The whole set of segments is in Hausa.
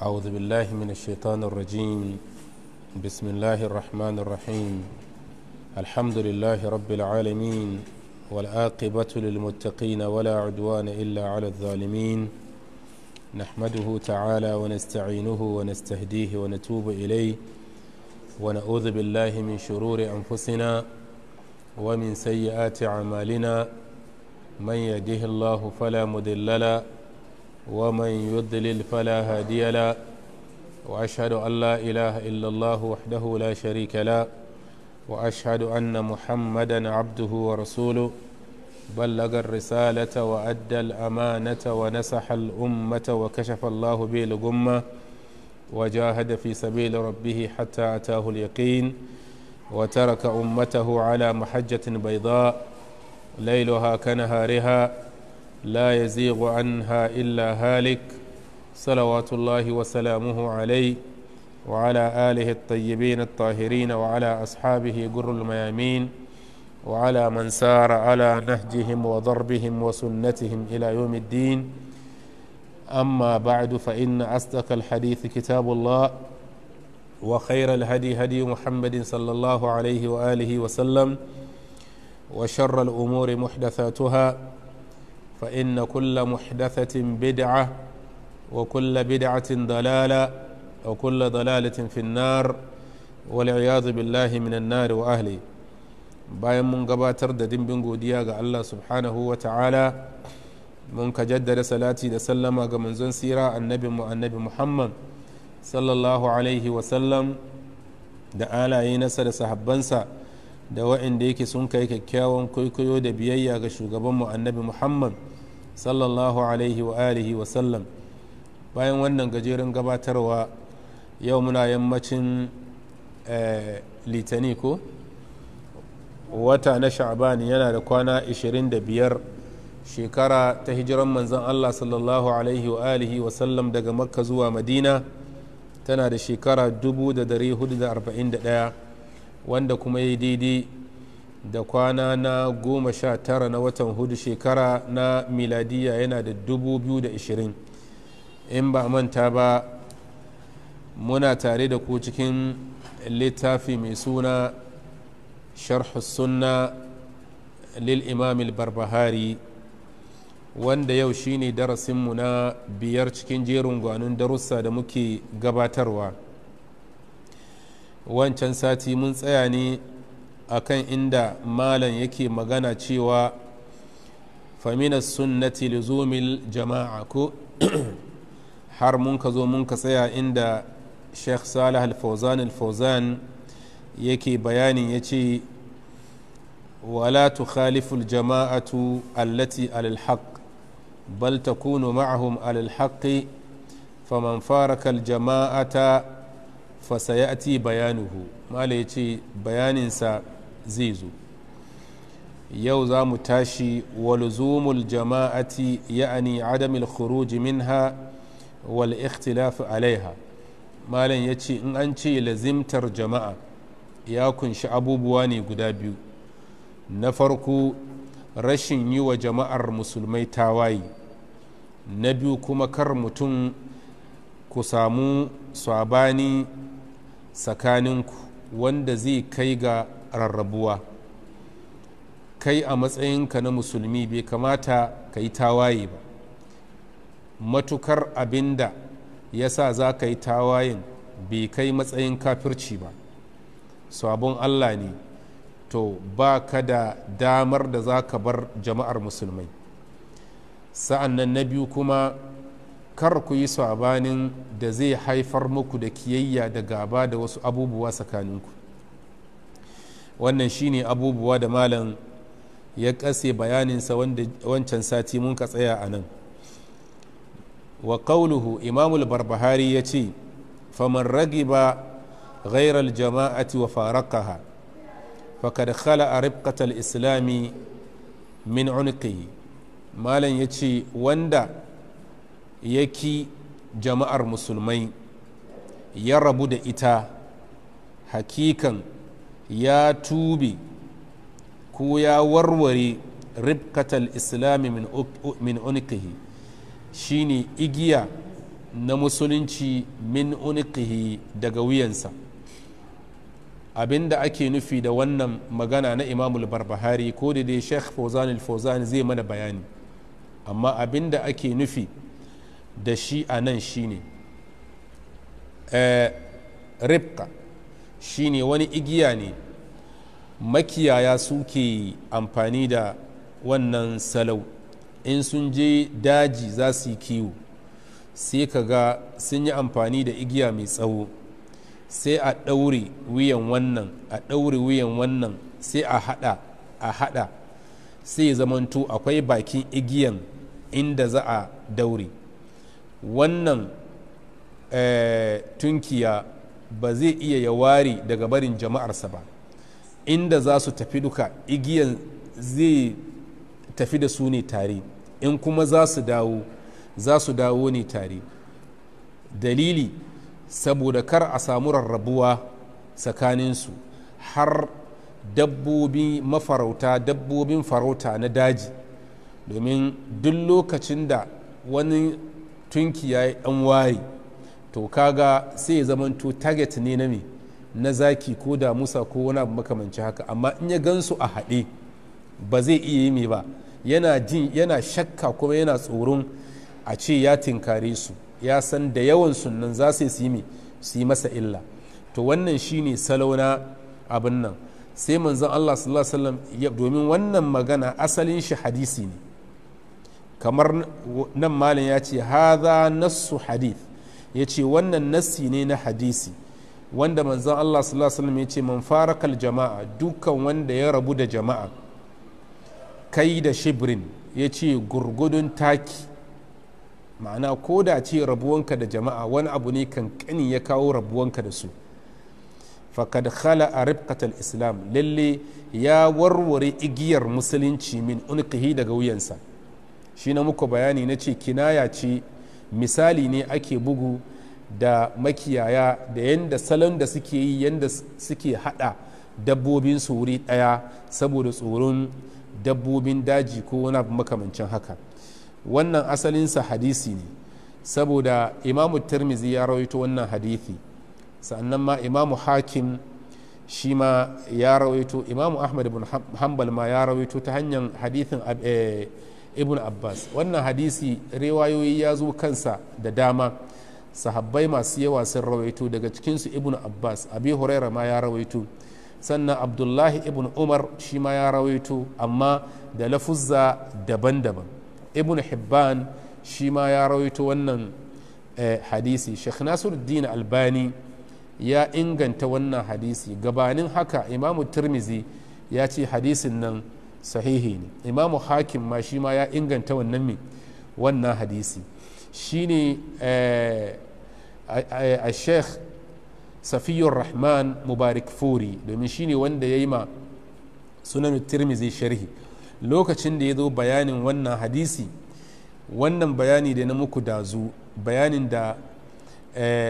أعوذ بالله من الشيطان الرجيم. بسم الله الرحمن الرحيم. الحمد لله رب العالمين والعاقبة للمتقين ولا عدوان إلا على الظالمين. نحمده تعالى ونستعينه ونستهديه ونتوب إليه. ونعوذ بالله من شرور أنفسنا ومن سيئات أعمالنا. من يهده الله فلا مضل له ومن يضلل فلا هادي له واشهد ان لا اله الا الله وحده لا شريك له واشهد ان محمدا عبده ورسوله بلغ الرساله وادى الامانه ونصح الامه وكشف الله به الغمه وجاهد في سبيل ربه حتى اتاه اليقين وترك امته على محجه بيضاء ليلها كنهارها لا يزيغ عنها إلا هالك صلوات الله وسلامه عليه وعلى آله الطيبين الطاهرين وعلى أصحابه جر الميامين وعلى من سار على نهجهم وضربهم وسنتهم إلى يوم الدين. أما بعد فإن أصدق الحديث كتاب الله وخير الهدي هدي محمد صلى الله عليه وآله وسلم وشر الأمور محدثاتها فإن كل محدثة بدعة وكل بدعة ضلالة وكل ضلالة في النار والعياذ بالله من النار وأهله bayan mun gabatar da dimbin godiya ga Allah subhanahu wa ta'ala mun ka jaddada salati da sallama ga manzon sira annabin mu annabi Muhammad sallallahu alaihi wasallam da alaye nasa da sahabbansa da wa'inda yake sun kai kyakkyawan kwaikwayo da biyayya ga shugabanmu annabi Muhammad sallallahu alaihi wa alihi wa sallam. Bayan wannan gajeren gabatarwa yau muna yammacin litani ko? Wata na sha'ban yana da kwana 25 shekara ta hijiran manzon Allah sallallahu alaihi wa alihi wa sallam daga makka zuwa madina tana da shekara 1441 wanda kuma ya yi daidai da kwana na goma sha tara na watan huɗu shekara na miladiya yana da dubu biyu da ishirin. In ba manta ba muna tare da ku cikin littafi mai suna sharh sunna lil imam barbahari wanda yau shine darasinmu na biyar cikin jerin gwanon darussa da muke gabatarwa. Wancan sati mun tsaya ne akan inda malam yake magana cewa famina sunnati luzumil jama'a ko har mun ka zo mun ka tsaya inda sheikh salih al-fawzan al-fawzan yake bayanin ya ce wala tukhalifu al-jama'atu allati alal haqq bal takunu ma'ahum alal haqqi faman faraka al-jama'ata fasayati bayanuhu mala ya ce bayaninsa zai zo. Yau za mu tashi walzumul jama'ati ya'ani adamil khuruj minha wal ikhtilaf alaiha. Malam ya ce in an ce lazimtar jama'a ya ƙunshi abubuwa ne guda biyu. Na farko rashin yi wa jama'ar musulmai tawaye. Na biyu kuma kar mutum ku samu saɓani tsakaninku wanda zai kai ga rarrabuwa. Kai a matsayinka na musulmi bai kamata ka yi tawaye ba. Matukar abin da ya sa za ka yi tawayen bai kai matsayin kafirci ba. Sabon allah ne. To ba ka da damar da za ka bar jama'ar musulmai. Sa'an nan na biyu kuma kar ku yi sabanin da zai haifar muku da kiyayya da gaba da wasu abubuwa tsakaninku. Wannan shine abubuwa da malam ya kase bayaninsa wancan sati mun ka tsaya a nan. Wa qawluhu imamul barbahari ya ce faman ragiba ghairar jama'ati wa faraqaha fakad khala'a ribqatal islami min unqihi. Malam ya ce wanda yaki jama'ar musulmai ya rabu da ita hakikan ya tube ko ya warware ribkatal islami min unikihi shine igiya na musulunci min uniqihi daga wuyansa. Abinda ake nufi da wannan magana na imamul barbahari ko da dai sheikh fauzan fauzan zai mana bayani. Amma abin da ake nufi da shi a nan shine ribka. Shine wani igiya ne makiyaya suke amfani da wannan salau. In sun je daji za su yi kiwo sai ka ga sun yi amfani da igiya mai tsawo. Sai a ɗaure wuyan wannan a ɗaure wuyan wannan sai a haɗa a haɗa. Sai ya zamanto akwai bakin igiyan inda za a daure. Wannan tunkiya ba zai iya ya ware daga barin jama'arsa ba. Inda za su tafi duka igiyan zai tafi da su ne tare. In kuma za su dawo za su dawo ne tare. Dalili saboda kar a samu rarrabuwa tsakaninsu har dabbobi mafarauta dabbobin farauta na daji. Domin duk lokacin da wani tunki ya yi dan ware to kaga sai ya zamanto target ne na me? Na zaki ko damusa ko wani abu makamanci haka. Amma in ya gansu a haɗe ba zai iya yi mai ba. Yana jin yana shakka kuma yana tsoron a ce ya tinkare su. Ya san da yawan sunan za su yi su yi masa illa. To wannan shine salo na abin nan. Sai manzon Allah sallallahu alaihi domin wannan magana asalin shi hadisi ne. Kamar nan malin ya ce haza nassu hadith. Ya ce wannan nassi ne na hadisi wanda manzon Allah sallallahu alaihi wasallam ya ce man farakal jama'a dukkan wanda ya rabu da jama'a kai da shibrin ya ce gurgudun taki. Ma'ana ko da ce rabuwanka da jama'a wani abu ne kankani ya kawo rabuwanka da su. Fakad khala a rifkatal islam lalle ya warware igiyar musulunci min unqihi daga wuyansa. Shi na muku bayani na ce kinaya ce misali ne ake bugu da makiyaya da yadda salon da suke yi yadda suke hada dabbobin su wuri ɗaya saboda tsoron dabbobin daji ko wani makamancin haka. Wannan asalinsa hadisi ne saboda imamu tirmizi ya rawaito wannan hadithi. Sannan ma imamu hakim shi ma ya rawaito imamu ahmad ibn hanbal ma ya rawaito ta hanyar hadithin ibn abbas. Wannan hadisi riwayoyi ya zo kansa da dama. Sahabbai masu yawa sun rawaito daga cikinsu ibn abbas. Abi huraira ma ya rawaito. Sannan abdullahi ibn umar shi ma ya rawaito amma da lafuzza daban-daban. Ibn hibban shi ma ya rawaito wannan hadisi. Sheikh nasiruddin albani ya inganta wannan hadisi. Gabanin haka imamu tirmizi ya ce hadisin nan sahihi ne. Imamu hakim ma shi ma ya inganta wannan mi wannan hadisi. Shine a sheikh safiyur rahman mubarak furi domin shine wanda ya yi ma sunan tirmizi sharhi. Lokacin da ya zo bayanin wannan hadisi wannan bayani da na muku dazu bayanin da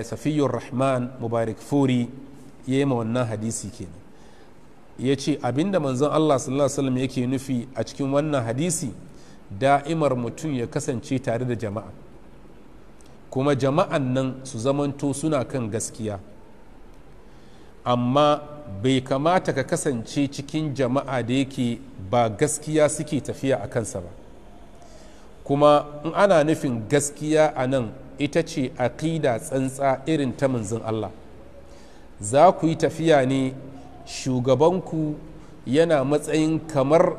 safiyur rahman mubarak furi ya yi ma wannan hadisi kenan. Ya ce abin da manzon allah sallallahu alaihi wasallam yake nufi a cikin wannan hadisi da'imar mutum ya kasance tare da jama'a. Kuma jama'an nan su zamanto suna kan gaskiya. Amma bai kamata ka kasance cikin jama'a da yake ba gaskiya suke tafiya a kansa ba. Kuma in ana nufin gaskiya a nan ita ce aƙida tsantsa irin ta manzon Allah. Za ku yi tafiya ne shugabanku yana matsayin kamar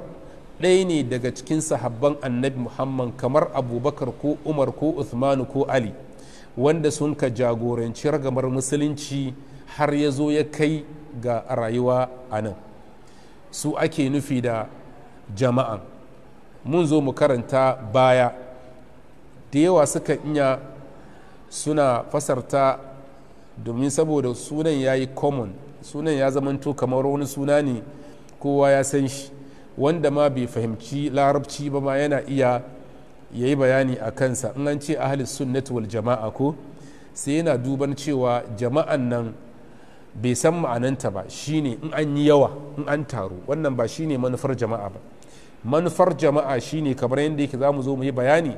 ɗaya ne daga cikin sahabban annabi muhammad kamar abubakar ko umar ko uthmanu ko ali wanda sun ka jagoranci ragamar musulunci har ya zo ya kai ga rayuwa a nan. Su ake nufi da jama'a. Mun zo mu karanta baya. Da yawa suka iya suna fasarta domin saboda sunan ya yi common. Sunan ya zamanto kamar wani suna ne kowa ya san shi. Wanda ma bai fahimci larabci ba ma yana iya ya yi bayani a kansa. In an ce ahalis sunnati wal jama'a ko sai yana duban cewa jama'an nan bai san ma'ananta ba. Shine in an yi yawa in an taru wannan ba shine manufar jama'a ba. Manufar jama'a shine kamar yadda yake za mu zo mu yi bayani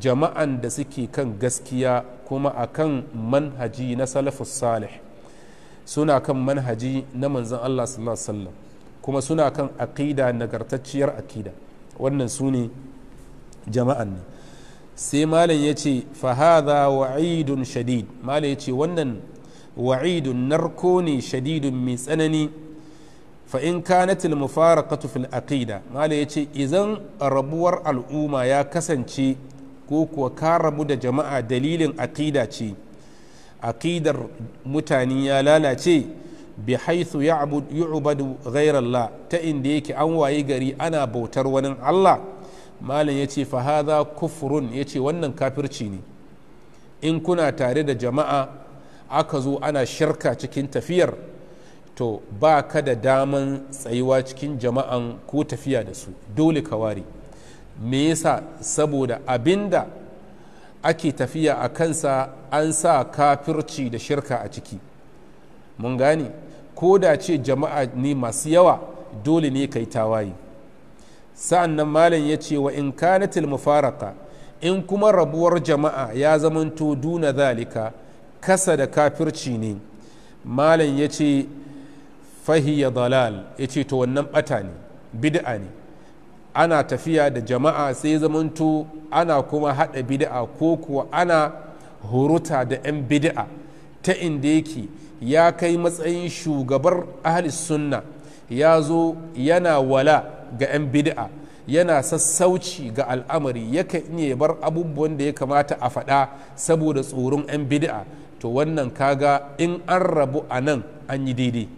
jama'an da suke kan gaskiya kuma akan manhaji na salafus salih. Suna kan manhaji na manzon Allah sallallahu alaihi wasallam kuma suna kan aqida nagartacciyar aqida. Wannan su ne jama'an ne. Sai malam ya ce fahadha wa'idun shadid. Malam ya ce wannan wa'idun narko ne shadidun mai tsanani. Fa in kanat al mufaraqatu fil aqida. Malam ya ce idan rabuwar al'umma ya kasance ko kuwa ka rabu da jama'a dalilin aqida ce aqidar mutane ya lalace bi haithu yu'badu ghairallah ta inda yake an waye gari ana bautar wani Allah. Malam ya ce fahada kufurun ya ce wannan kafirci ne. In kuna tare da jama'a aka zo ana shirka cikin tafiyar to ba ka da daman tsayuwa cikin jama'an ko tafiya da su. Dole ka ware. Me yasa? Saboda abin da ake tafiya a kansa an sa kafirci da shirka a ciki. Mun gane? Ko da ce jama'a ne masu yawa dole ne kai tawaye. Sa'an nan malam ya ce wa in kanatil mufaraka in kuma rabuwar jama'a ya zamanto duna zalika kasa da kafirci ne. Malam ya ce fahiya dalal ya ce to wannan bata ne bid'a ne. Ana tafiya da jama'a sai zamanto ana kuma haɗa bid'a ko kuwa ana huruta da 'yan bid'a. Ta inda yake ya kai matsayin shugabar ahli sunna ya zo yana wala ga 'yan bid'a yana sassauci ga al'amari yakan iya bar abubuwan da ya kamata a faɗa saboda tsoron 'yan bid'a. To wannan kaga in an rabu a nan an yi daidai.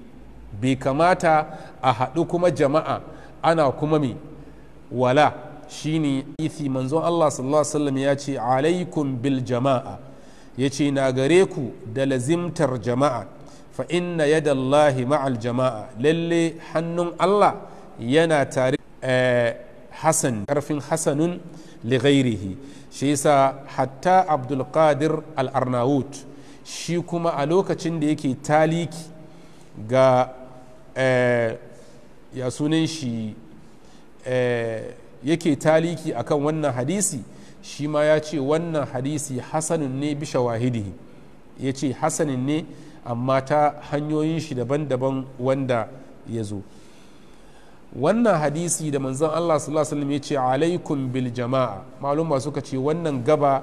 Bai kamata a haɗu kuma jama'a ana kuma mai wala shine ithi manzon Allah sallallahu alaihi wasallam ya ce alaikum bil jama'a. Ya ce na gare ku da lazimtar jama'a. Fa inna yadallahi ma'al jama'a. Lalle hannun Allah yana tare hasan ƙarfin hasanun li ghairihi. Shi yasa hatta abdul qadir al-arnaut shi kuma a lokacin da yake taliki ga ya sunan shi yake taliki akan wannan hadisi shi ma ya ce wannan hadisi hasanun ne bi shawahidihi. Ya ce hasanin ne amma ta hanyoyin shi daban-daban wanda ya zo. Wannan hadisi da manzon Allah sallallahu alaihi ya ce alaikum bil jama'a. Maluma suka ce wannan gaba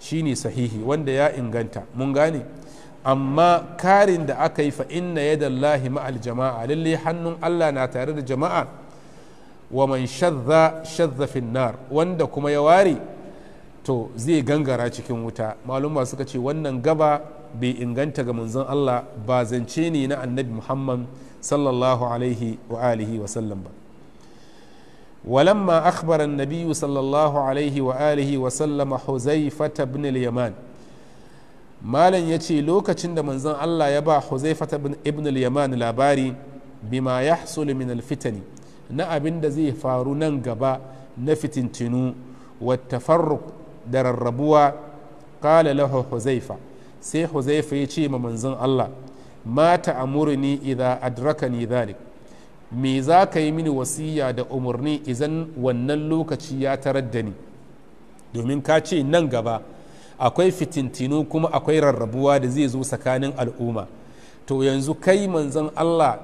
shine sahihi wanda ya inganta. Mun gane? Amma karin da aka yi fa inna yadallahi ma'al jama'a lalle hannun Allah na tare da jama'a. wa man shadda shadda finnar wanda kuma ya ware to zai gangara cikin wuta maluma suka ce wannan gaba bai inganta ga manzon Allah ba zance ne na annabi Muhammad sallallahu alaihi wa alihi wa sallam ba ولما أخبر النبي صلى الله عليه وآله وسلم حذيفة بن اليمان مالا يتي لوكا چند منزان الله يبا حذيفة بن ابن اليمان لاباري بما يحصل من الفتن na abin da zai faru nan gaba na fitintinu wattafarruq da rarrabuwa qala lahu huzaifa. Sai huzaifa ya ce ma manzon Allah ma ta'amurni idza adrakani dhalik? Me za ka yi mini wasiya da umarni idan wannan lokaci ya tarar da ni? Domin ka ce nan gaba akwai fitintinu kuma akwai rarrabuwa da zai zo tsakanin al'umma. To yanzu kai manzon Allah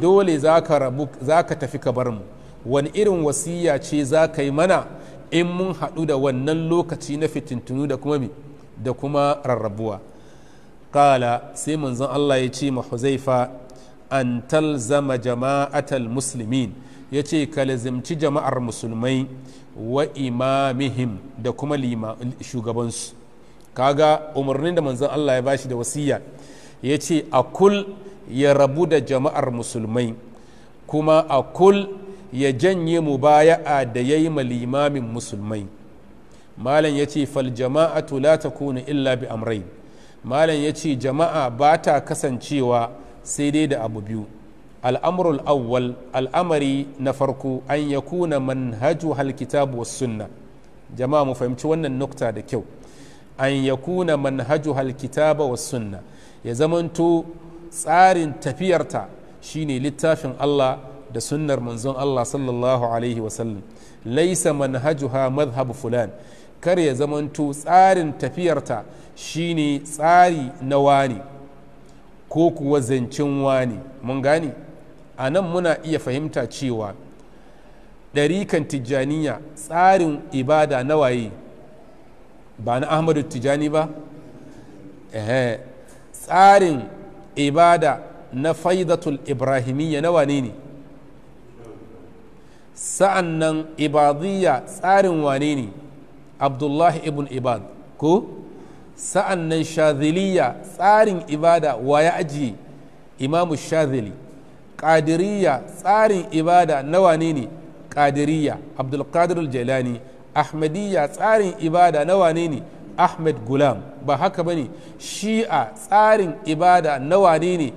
dole za ka rabu za ka tafi ka bar mu. Wani irin wasiya ce za ka yi mana in mun haɗu da wannan lokaci na fitintunu da kuma mi da kuma rarrabuwa? Kala sai manzon Allah ya ce ma huzaifa an talzama jama'atal muslimin. Ya ce ka lazimci jama'ar musulmai wa imamihim da kuma shugabansu. Kaga umarnin da manzon Allah ya bashi da wasiya ya ce a kul ya rabu da jama'ar musulmai kuma a kul ya janye mubaya'a da ya yi limamin musulmai. Malam ya ce fal jama'atu la takunu illa bi amrai malam ya ce jama'a ba ta kasancewa sai dai da abu biyu. Al'amurul awwal al'amari na farko an ya kuna manhaju halkitabu was sunna. Jama'a mu fahimci wannan nukta da kyau. An ya kuna manhaju halkitaba was sunna. Ya zamanto tsarin tafiyarta shine littafin Allah da sunnar manzon Allah sallallahu alaihi wasallam. Laisa manhajuha madhhab fulan. Kar ya zamanto tsarin tafiyarta shine tsari na wani ko kuwa zancen wani. Mun gane? A nan muna iya fahimta cewa ɗarikan tijjaniya tsarin ibada na waye? Ba na ahmadu tijjani ba? Tsarin ibada na faidatul ibrahimiyya na wane ne? Sa'an ibadiyya tsarin wane ne? Abdullahi ibn ibad ko? Sa'an nan shaziliya tsarin ibada wa ya ajiye? Imamu shazili. Ƙadiriya tsarin ibada na wane ne? Ƙadiriya abdulkadir jailani. Ahmadiyya tsarin ibada na wane ne? Ahmed gulam. Ba haka ba ne. Shi'a tsarin ibada na wane ne?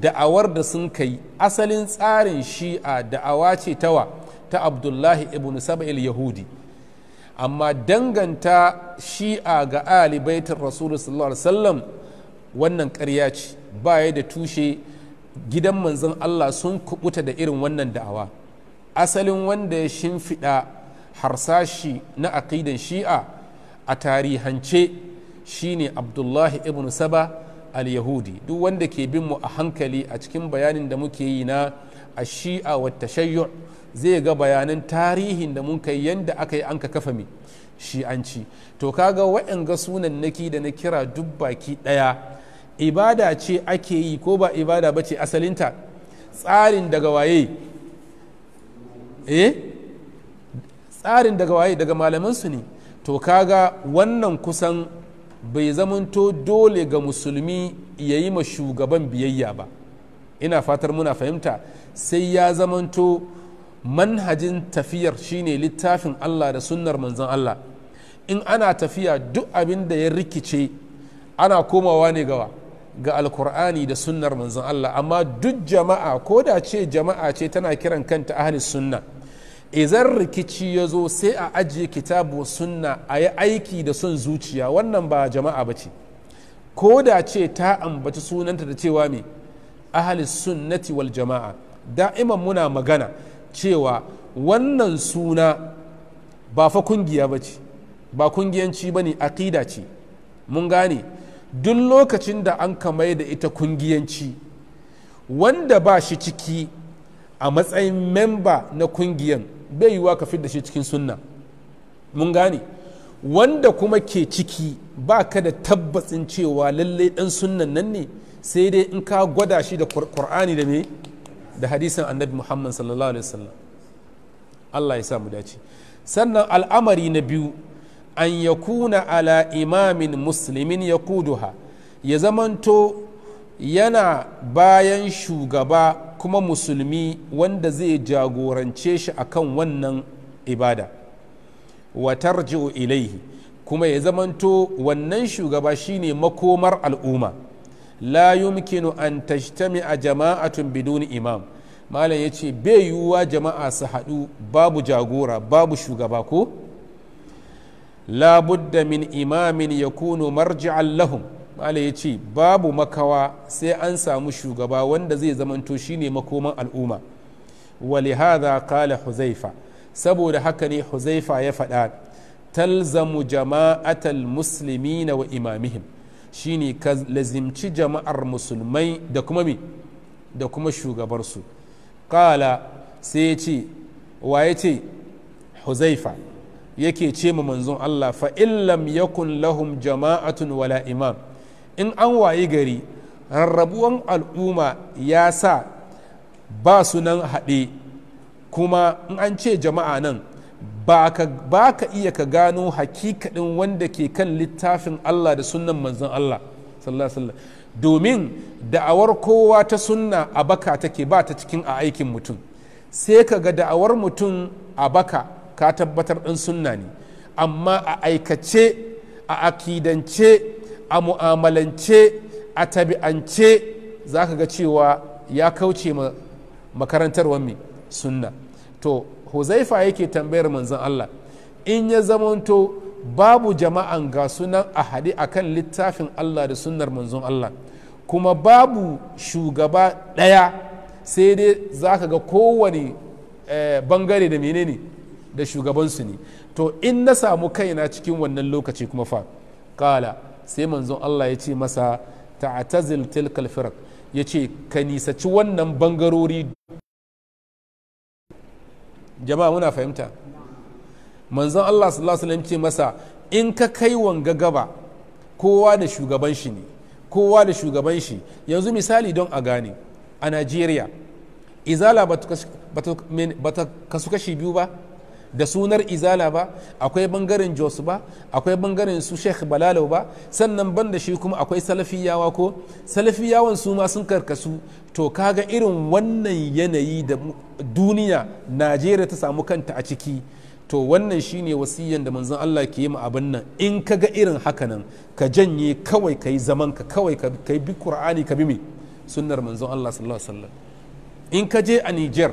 Da'awar da sun kai. Asalin tsarin shi'a da'awa ce tawa ta abdullahi ibn saba'il yahudi amma danganta shi'a ga ali baitin rasulun sallallahu alaihi wasallam wannan ƙarya ce. Baya da tushe. Gidan manzon allah sun kubuta da irin wannan da'awa. Asalin wanda ya shimfiɗa harsashi na aqidan shi'a a tarihance shine abdullahi ibn saba al-yahudi. Duk wanda ke bin mu a hankali a cikin bayanin da muke yi na a shi'a wa tashayyu zai ga bayanan tarihin da mun kai yanda aka yi an ka kafa mi shi'anci. To kaga waɗanga sunan naki da na kira duk baki ɗaya ibada ce ake yi ko ba ibada ba ce asalinta? Tsarin daga waye? Eh? Tsarin daga waye? Daga malamansu ne. To kaga wannan kusan bai zamanto dole ga musulmi ya yi ma shugaban biyayya ba. Ina fatar muna fahimta. Sai ya zamanto manhajin tafiyar shine littafin Allah da sunnar manzon Allah. In ana tafiya duk abin da ya rikice ana komawa ne gawa ga alkur'ani da sunnar manzon Allah. Amma duk jama'a ko da ce jama'a ce tana kiran kanta ahli sunna idan rikici ya zo sai a ajiye kitabu sunna a yi aiki da son zuciya. Wannan ba jama'a ba ce. Ko da ce ta ambaci sunanta da cewa me? Ahli sunnati wal jama'a. Da'iman muna magana cewa wannan suna ba fa ƙungiya ba ce ba kungiyanci ba ne aƙida ce. Mun gane? Duk lokacin da an kamai da ita kungiyanci wanda ba shi ciki a matsayin memba na kungiyan bai yiwuwa ka da shi cikin sunna. Mun gane? Wanda kuma ke ciki ba ka da tabbacin cewa lallai dan sunnan nan ne sai dai in ka gwada shi da qur'ani da me? Da hadisin annabi muhammad sallallahu alaihi wasallam. Allah ya sa mu dace. Sannan al'amari na biyu an yakuna ala imamin muslimin ya kuduha ya zamanto yana bayan shugaba kuma musulmi wanda zai jagorance shi akan wannan ibada. Wa tarji'u ilaihi kuma ya zamanto wannan shugaba shine makomar al'umma. La yumkinu an tajtami'a jama'atun biduni imam. Malam ya ce bai yiwuwa jama'a su haɗu babu jagora babu shugaba ko? Labudda min imamin ya kunu marji'an lahum. mala ya ce babu makawa sai an samu shugaba wanda zai zamanto shine makoman al'umma. Walihada kala huzaifa. Saboda haka ne huzaifa ya faɗa talzamu jama'atal muslimina wa imamihim. Shine ka lazimci jama'ar musulmai da kuma mi da kuma shugabarsu. Kala sai ya ce wa ce? Huzaifa yake ce ma manzon Allah fa illam yakun lahum jama'atun wala imam. In an wayi gari rarrabuwan al'umma ya sa ba su nan haɗe. Kuma in an ce jama'a nan ba ka iya ka gano hakikaɗin wanda ke kan littafin Allah da sunnan manzon Allah domin da'awar kowa ta sunna a baka take ba ta cikin a aikin mutum. Sai ka ga da'awar mutum a baka ka tabbatar ɗin sunna ne. Amma a aikace a akidance a mu'amalance a tabi'ance za ka ga cewa ya kauce ma makarantar wani sunna. To huzaifa yake tambayar manzon Allah in ya zamanto babu jama'an ga sunan a haɗe a kan littafin Allah da sunnar manzon Allah kuma babu shugaba ɗaya sai dai za ka ga kowane ɓangare da menene da shugabansu ne. To in na samu kaina cikin wannan lokaci kuma fa kala sai manzon Allah ya ce masa ta'tazil tilkal firaq. Ya ce ka nisaci wannan bangarori. Jama'a muna fahimta? Manzon Allah sallallahu alaihi wasallam ce masa in ka kai wanga gaba kowa da shugaban shi ne kowa da shugaban shi. Yanzu misali don a gane a Najeriya izala ba ta kasu kashi biyu ba? Da sunar izala ba akwai ɓangaren jos ba akwai ɓangaren su sheikh balalau ba sannan ban da shi kuma akwai salafiyawa ko? Salafiyawan su ma sun karkasu. To kaga irin wannan yanayi da duniya najeriya ta samu kanta a ciki. To wannan shine wasiyan da manzon Allah ke yi ma abin nan. In ka ga irin haka nan ka janye kawai ka yi zaman ka kawai ka bi qur'ani ka bi me? Sunnar manzon Allah sallallahu alaihi wasallam. In ka je a Niger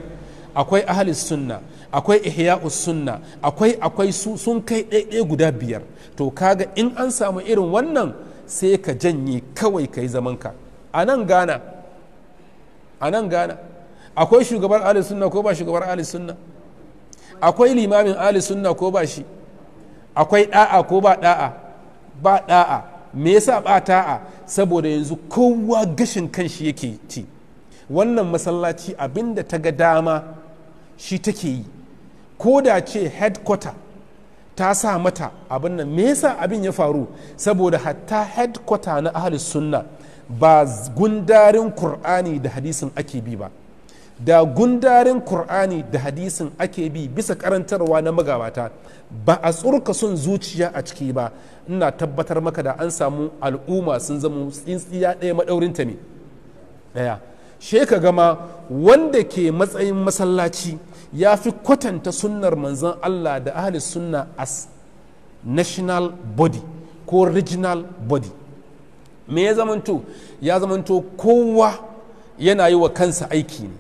akwai ahli sunna akwai ihya'us sunna akwai akwai su sun kai ɗaiɗai guda biyar. To kaga in an samu irin wannan sai ka janye kawai ka yi zaman ka a nan Ghana a nan Ghana akwai shugabar ahli sunna ko ba shugabar ahli sunna? Akwai limamin ahli sunna ko ba shi? Akwai da'a ko ba da'a ba da'a me yasa ba ta'a? Saboda yanzu kowa gashin kanshi yake ci. Wannan masallaci abin da ta ga dama shi take yi. Ko da ce headquarter ta sa mata abin nan me yasa abin ya faru? Saboda hatta headquarter na ahli sunna ba gundarin kur'ani da hadisin ake bi ba. Da gundarin kur'ani da hadisin ake bi bisa karantarwa na magabata ba a tsurka son zuciya a ciki ba. Ina tabbatar maka da an samu al'umma sun zama tsintsiya ɗaya maɗaurinta ne. Ɗaya. Sheka gama wanda ke matsayin masallaci ya fi kwatanta sunnar manzon Allah da ahli sunna as national body ko regional body. Me ya zamanto? Ya zamanto kowa yana yi wa kansa aiki ne.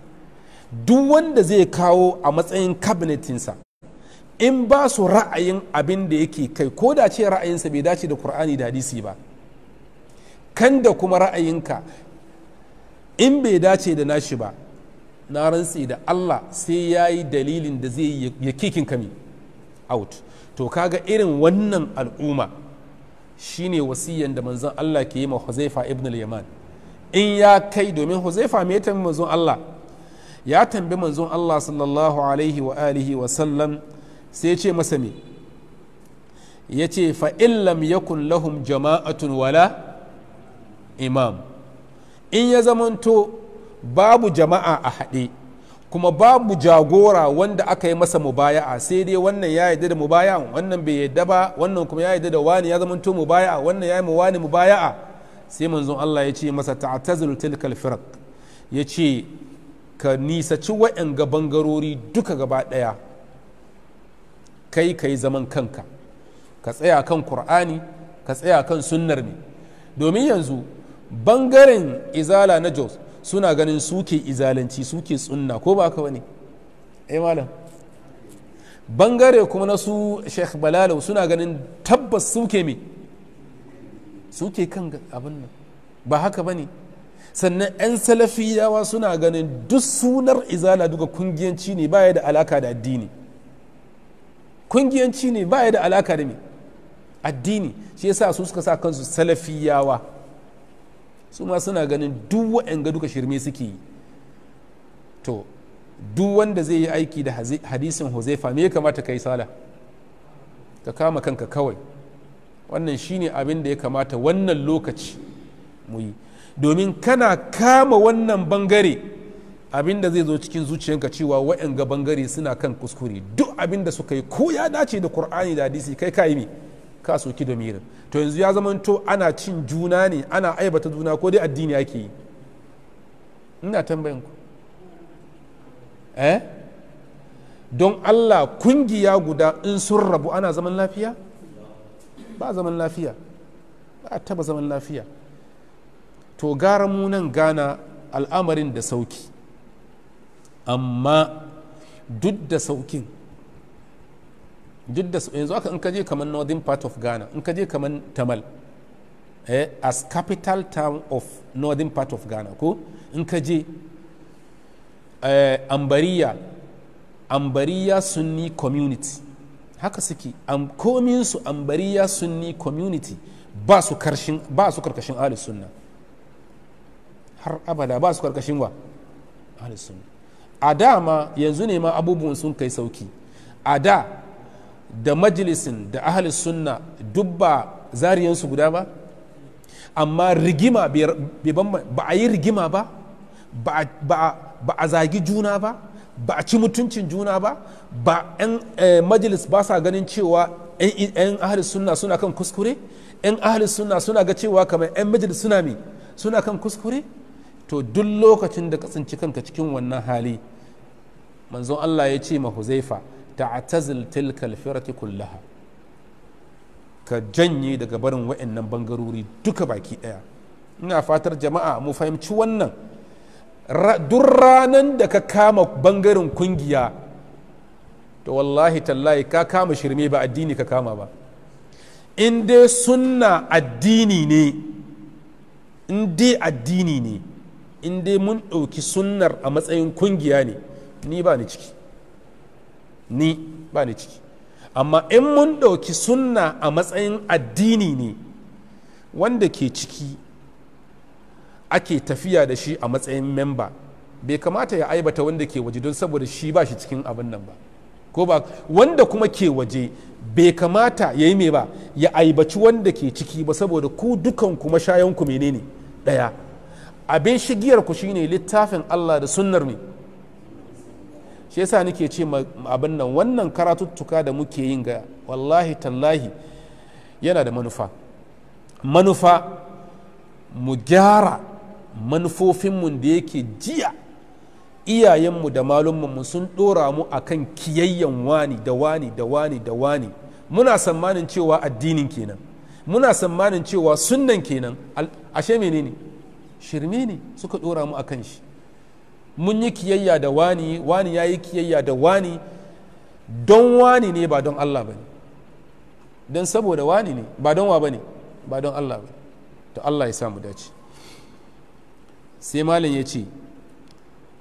Duk wanda zai kawo a matsayin kabinetinsa in ba su ra'ayin abin da yake kai ko da ce ra'ayinsa bai dace da kur'ani da hadisi ba kan da kuma ra'ayinka in bai dace da nashi ba na rantsi da Allah sai ya yi dalilin da zai ya kikin kami out. To kaga irin wannan al'umma shine wasiyan da manzon Allah ke yi ma Huzaifa ibn al-Yaman. In ya kai domin Huzaifa me ya manzon Allah? Ya tambi manzon Allah sallallahu alaihi wa alihi wa sallam sai ce masa me? Ya ce fa illam yakun lahum jama'atun wala imam. In ya zamanto babu jama'a a haɗe kuma babu jagora wanda aka yi masa mubaya'a sai dai wannan ya yarda da mubaya'a wannan bai yarda ba wannan kuma ya yarda da wani ya zamanto mubaya'a wannan ya yi mu wani mubaya'a. Sai manzon Allah ya ce masa ta'tazilu tilkal firaq. Ya ce ka nisaci ga bangarori duka gaba ɗaya. Kai ka yi zaman kanka. Ka tsaya kan Kur'ani ka tsaya kan sunnar ne. Domin yanzu ɓangaren izala na jos suna ganin suke izalanci suke tsunna ko ba ka wani eh malam. Bangare kuma na su sheikh balalau suna ganin tabbas suke me? Suke kan abin nan. Ba haka ba ne? Sannan 'yan salafiyawa suna ganin duk sunar izala duka kungiyanci ne baya da alaka da addini. Kungiyanci ne baya da alaka da me? Addini. Shi yasa su suka sa kansu salafiyawa. Su ma suna ganin duk waɗanga duka shirme suke yi. To duk wanda zai yi aiki da hadisin huzaifa me ya kamata ka yi sala ka kama kanka kawai. Wannan shine abin da ya kamata wannan lokaci mu yi. Domin kana kama wannan ɓangare abin da zai zo cikin zuciyanka cewa waɗanga ɓangare suna kan kuskure. Duk abin da suka yi ko ya dace da kur'ani da hadisi kai ka yi ka soki domirin to yanzu ya zamanto ana cin juna ne ana aibata juna ko dai addini ake yi? Ina tambayan ku. Eh? Don allah ƙungiya guda in sun rabu ana zaman lafiya? Ba zaman lafiya. Ba a taba zaman lafiya. To gara mu nan gana al'amarin da sauƙi. Amma duk da saukin duk da yanzu aka in ka je kamar northern part of ghana in ka je kamar tamal eh, as capital town of northern part of ghana ko? In ka je eh, ambariya ambariya sunni community haka suke. Kominsu ambariya sunni community ba su ƙarƙashin ahlus sunna. Har abada ba su ƙarƙashin wa? Ahlus sunna. A dama yanzu ne ma abubuwan sun kai sauƙi. A da da majalisin da ahlus sunna duk ba zariyansu guda ba? Amma rigima ba a yi rigima ba? Ba a zagi juna ba? Ba a ci mutuncin juna ba? Ba 'yan majalis ba sa ganin cewa 'yan ahalis sunna suna kan kuskure? 'yan ahalis sunna suna ga cewa kamar 'yan majalis suna mi suna kan kuskure? To duk lokacin da kasance kanka cikin wannan hali manzon Allah ya ce ma huzaifa ta'tazil tilka alfirati kullaha ka janye daga barin wa'annan bangarori duka baki ɗaya ina fatar jama'a mu fahimci wannan duk ranar da ka kama ɓangaren ƙungiya to wallahi tallahi ka kama shirme ba addini ka kama ba in dai sunna addini ne in dai addini ne in dai mun ɗauki sunnar a matsayin ƙungiya ne ni ba ni ciki ni ba ni ciki. Amma in mun ɗauki sunna a matsayin addini ne wanda ke ciki ake tafiya da shi a matsayin memba bai kamata ya aibata wanda ke waje don saboda shi ba shi cikin abin nan ba. Ko ba wanda kuma ke waje bai kamata ya yi mai ba ya aibaci wanda ke ciki ba saboda ku dukan kuma shayanku menene? Ɗaya. Abin shigiyar ku shine littafin Allah da sunnar ne shi yasa nake ce abin nan wannan karatuttuka da muke yin ga wallahi tallahi yana da manufa. Manufa mu gyara manufofinmu da yake jiya. Iyayenmu da malummanmu sun ɗora mu akan kiyayyan wani da wani da wani da wani. Muna tsammanin cewa addinin kenan. Muna tsammanin cewa sunnan kenan. Ashe menene? Shirme ne suka ɗora mu akan shi. Mun yi kiyayya da wani wani ya yi kiyayya da wani. Don wani ne ba don Allah ba ne. Don saboda wani ne ba don wa ba ne ba don Allah ba to Allah ya samu dace. Sai malin ya ce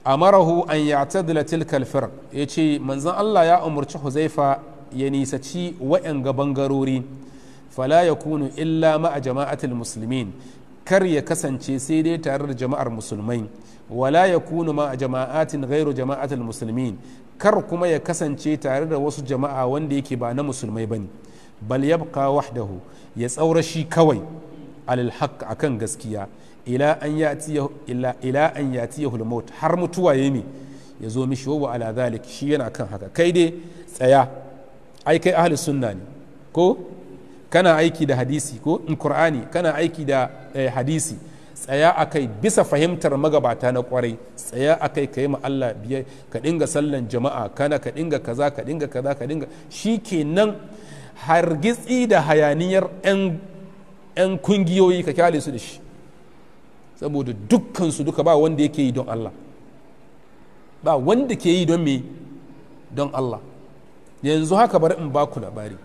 amarahu an ya tadila tilkal firq ya ce manzon Allah ya umarci huzaifa ya nisaci wa'yan ga bangarori. Fala ya kunu illa ma'a jama'atul musulmin kar ya kasance sai dai tare da jama'ar musulmai. Wala ya kunu ma'a jama'atin gairu jama'atul musulmin kar kuma ya kasance tare da wasu jama'a wanda yake ba na musulmai ba ne. Bal yabqa wahdahu ya tsaura shi kawai alal haqq akan gaskiya. Ila an yatiyahu ila ila an yatiyahu al-maut. Har mutuwa yayi ya zo mishi wa ala zalik shi yana kan haka. Kai dai tsaya. Ai kai ahli sunna ne. Ko? Kana aiki da hadisi. Tsaya akai bisa fahimtar magabata na ƙwarai. Tsaya akai kai ma Allah biye ka dinga sallan jama'a kana ka dinga kaza ka dinga kaza ka dinga. Shikenan hargitsi da hayaniyar 'yan kungiyoyi ka ƙyale su da shi. Saboda dukkansu duka ba wanda yake yi don Allah. Ba wanda ke yi don me? Don Allah. Yanzu haka bari in ba ku labari.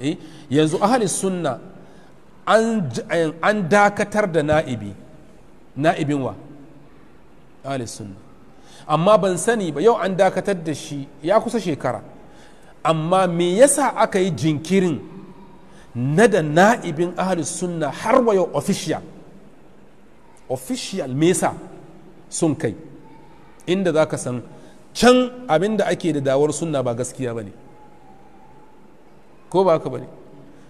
Eh yanzu ahli sunna an dakatar da na'ibi. Na'ibin wa? Sunna. Amma ban sani ba yau an dakatar da shi ya kusa shekara. Amma me yasa aka yi jinkirin na da na'ibin sunna har wa yau official? Official mesa sun kai? Inda za ka san can abin da ake da dawar sunna ba gaskiya ba ne. Ko ba haka ba ne?